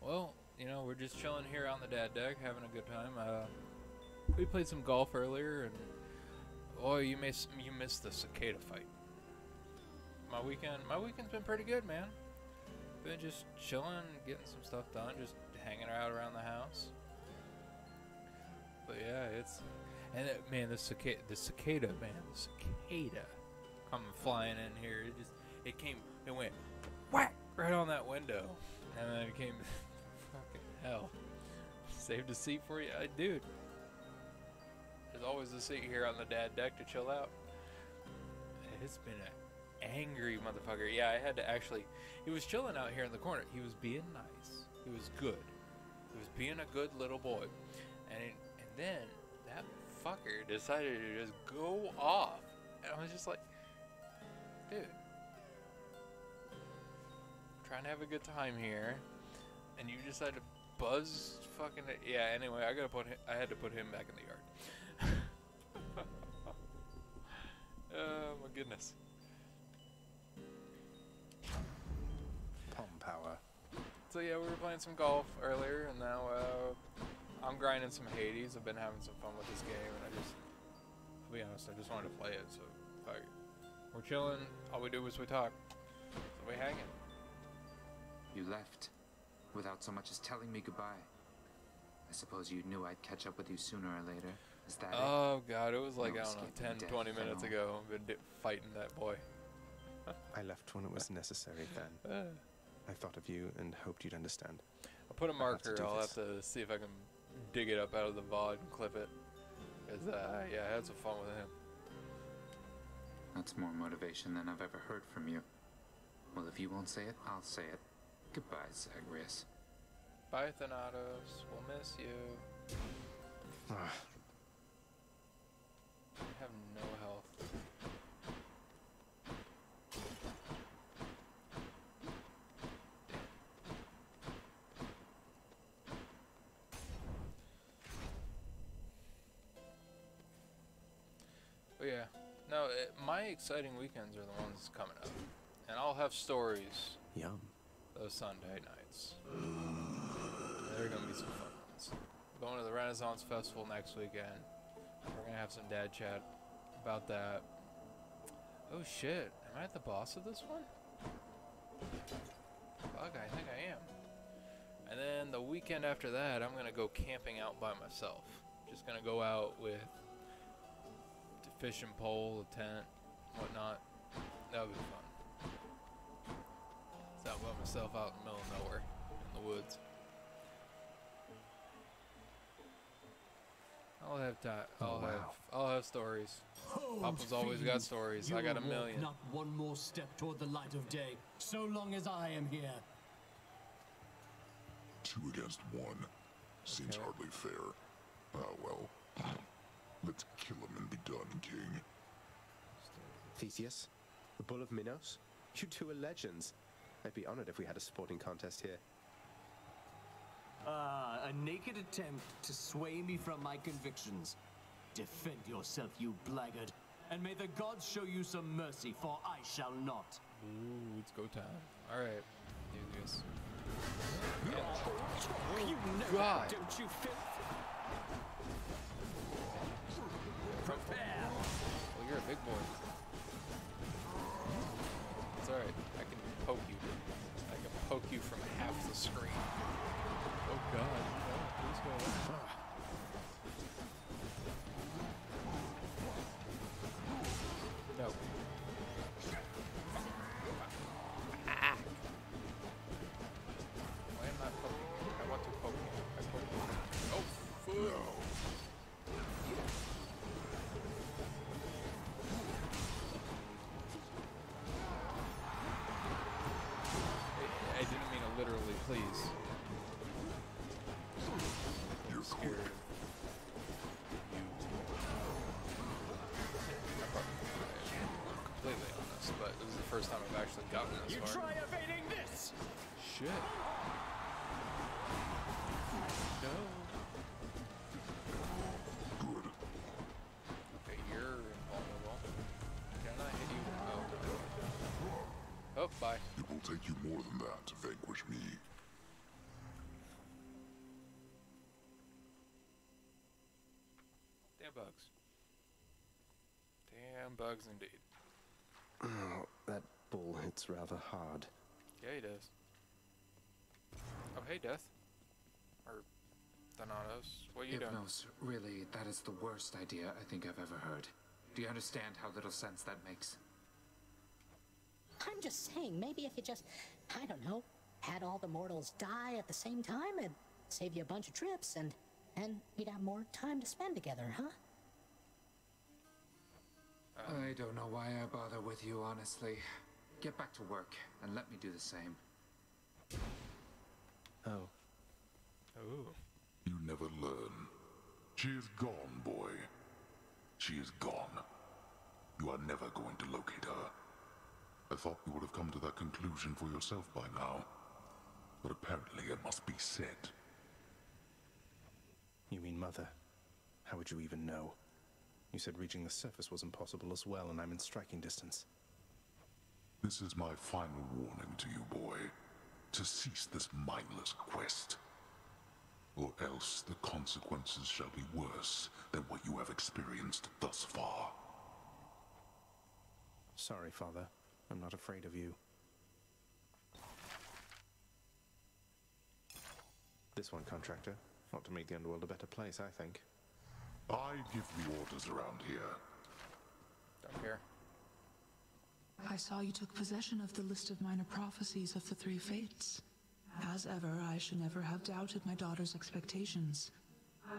Well, you know, we're just chilling here on the dad deck, having a good time. Uh, we played some golf earlier, and oh, you miss you missed the cicada fight. My weekend, my weekend's been pretty good, man. Been just chilling, getting some stuff done, just hanging out around the house. But yeah, it's and it, man, the cicada, the cicada, man, the cicada, coming flying in here. It just, it came, it went whack right on that window, and then it came, (laughs) fucking hell. Saved a seat for you, I dude. There's always a seat here on the dad deck to chill out. It's been an angry motherfucker. Yeah, I had to actually. He was chilling out here in the corner. He was being nice. He was good. He was being a good little boy. And it, and then that fucker decided to just go off. And I was just like, dude, trying to have a good time here, and you decide to buzz fucking. Yeah. Anyway, I gotta put. Him, I had to put him back in the yard. So yeah, we were playing some golf earlier, and now uh, I'm grinding some Hades. I've been having some fun with this game, and I just, I'll be honest, I just wanted to play it. So, fuck it. We're chilling. All we do is we talk. So we hanging. You left without so much as telling me goodbye. I suppose you knew I'd catch up with you sooner or later. Is that it? Oh god, it was like No I don't know, 10, 20 minutes ago. I've been fighting that boy. (laughs) I left when it was (laughs) necessary then. I thought of you and hoped you'd understand. I'll put a I had to marker. do I'll this. have to see if I can dig it up out of the VOD and clip it. Cause uh, yeah, I had some fun with him. That's more motivation than I've ever heard from you. Well, if you won't say it, I'll say it. Goodbye, Zagreus. Bye, Thanatos. We'll miss you. Ah, I have no, it, my exciting weekends are the ones coming up. And I'll have stories Yum. those Sunday nights. They're gonna be some fun ones. Going to the Renaissance Festival next weekend. We're gonna have some dad chat about that. Oh shit, am I the boss of this one? Fuck, I think I am. And then the weekend after that, I'm gonna go camping out by myself. Just gonna go out with fishing pole, a tent, whatnot. That'll be fun. It's out by myself out in the middle of nowhere, in the woods. I'll have time. I'll have. I'll have stories. Papa's always got stories. I got a You will million. Not one more step toward the light of day, so long as I am here. Two against one. Seems hardly fair. Ah, well. Let's kill him and be done, King. Theseus, the Bull of Minos. You two are legends. I'd be honored if we had a sporting contest here. Ah, a naked attempt to sway me from my convictions. Defend yourself, you blackguard, and may the gods show you some mercy, for I shall not. Ooh, it's go time. All right, Theseus. You know God. that, don't you, filth? Big boy. It's alright. I can poke you. I can poke you from half the screen. Oh god. No, please go away. First time I've actually gotten this You far. try evading this! Shit. No. Good. Okay, you're invulnerable. Can I hit you? Oh. Oh, bye. It will take you more than that to vanquish me. Damn bugs. Damn bugs indeed. That bull hits rather hard. Yeah, he does. Oh, hey, Death. Or Thanatos. What are you doing? Hypnos, really, that is the worst idea I think I've ever heard. Do you understand how little sense that makes? I'm just saying, maybe if you just, I don't know, had all the mortals die at the same time, it'd save you a bunch of trips, and and we'd have more time to spend together, huh? Uh, I don't know why I bother with you honestly. Get back to work and let me do the same. Oh. Ooh. You never learn. She is gone, boy. She is gone. You are never going to locate her. I thought you would have come to that conclusion for yourself by now. But apparently it must be said. You mean Mother? How would you even know? You said reaching the surface was impossible as well, and I'm in striking distance. This is my final warning to you, boy. To cease this mindless quest. Or else the consequences shall be worse than what you have experienced thus far. Sorry, Father. I'm not afraid of you. This one, Contractor. Ought to make the underworld a better place, I think. I give the orders around here. Don't care. I saw you took possession of the list of minor prophecies of the three fates. As ever, I should never have doubted my daughter's expectations.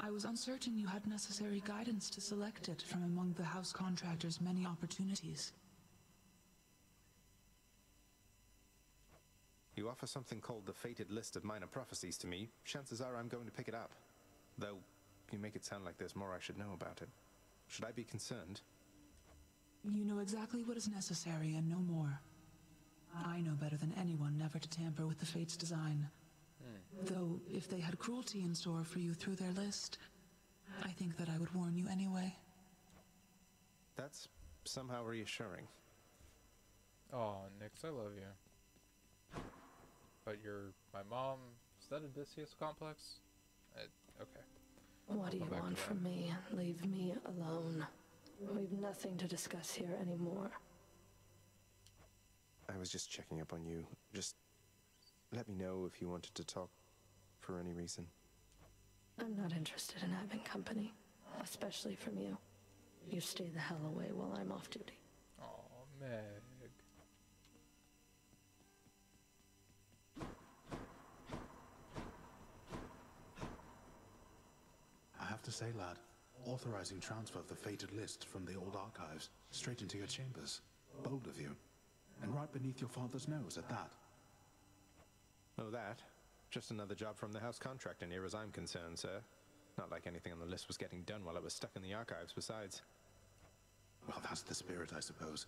I was uncertain you had necessary guidance to select it from among the house contractor's many opportunities. You offer something called the Fated List of Minor Prophecies to me, chances are I'm going to pick it up. Though, you make it sound like there's more I should know about it. Should I be concerned? You know exactly what is necessary and no more. I know better than anyone never to tamper with the Fates' design. Though, if they had cruelty in store for you through their list, I think that I would warn you anyway. That's somehow reassuring. Oh, Nyx, I love you. But you're my mom. Is that Odysseus complex? Uh, okay. What do I'll you come back to want from me? Leave me alone. We've nothing to discuss here anymore. I was just checking up on you. Just let me know if you wanted to talk for any reason. I'm not interested in having company, especially from you. You stay the hell away while I'm off duty. Oh, Meg. I have to say, lad, authorizing transfer of the fated list from the old archives straight into your chambers. Bold of you. And right beneath your father's nose at that. Oh, that? Just another job from the house contractor near as I'm concerned, sir. Not like anything on the list was getting done while I was stuck in the archives, besides. Well, that's the spirit, I suppose.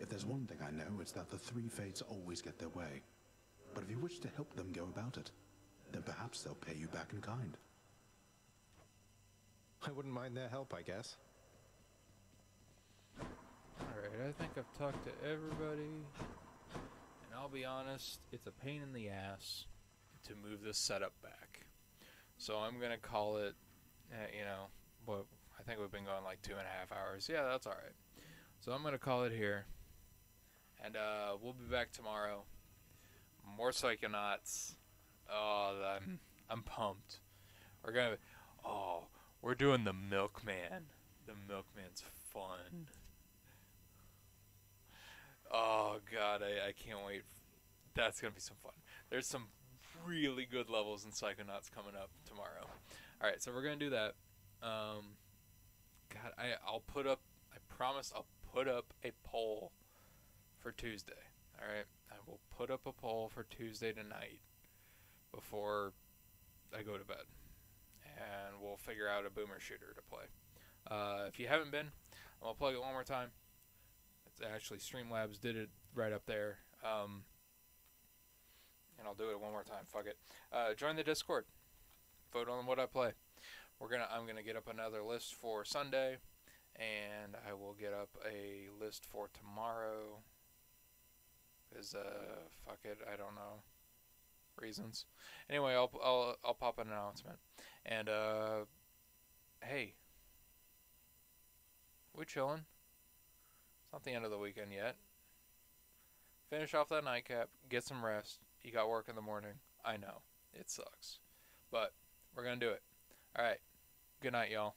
If there's one thing I know, it's that the three fates always get their way. But if you wish to help them go about it, then perhaps they'll pay you back in kind. I wouldn't mind their help, I guess. Alright, I think I've talked to everybody. And I'll be honest, it's a pain in the ass to move this setup back. So I'm going to call it, uh, you know, what I think we've been going like two and a half hours. Yeah, that's alright. So I'm going to call it here. And uh, we'll be back tomorrow. More Psychonauts. Oh, I'm, I'm pumped. We're going to, oh, we're doing the Milkman. The Milkman's fun. Oh god, I, I can't wait. That's gonna be some fun. There's some really good levels in Psychonauts coming up tomorrow. All right, so we're gonna do that. Um, God, I I'll put up. I promise I'll put up a poll for Tuesday. All right, I will put up a poll for Tuesday tonight before I go to bed, and we'll figure out a boomer shooter to play. Uh, if you haven't been, I'm gonna plug it one more time. It's actually Streamlabs did it right up there. Um, and I'll do it one more time. Fuck it. Uh, join the Discord. Vote on what I play. We're gonna. I'm gonna get up another list for Sunday, and I will get up a list for tomorrow. Cause uh, fuck it, I don't know reasons. Anyway, I'll I'll I'll pop an announcement, and uh, hey, we chilling. It's not the end of the weekend yet. Finish off that nightcap, get some rest. You got work in the morning. I know. It sucks. But we're to do it. All right. Good night, y'all.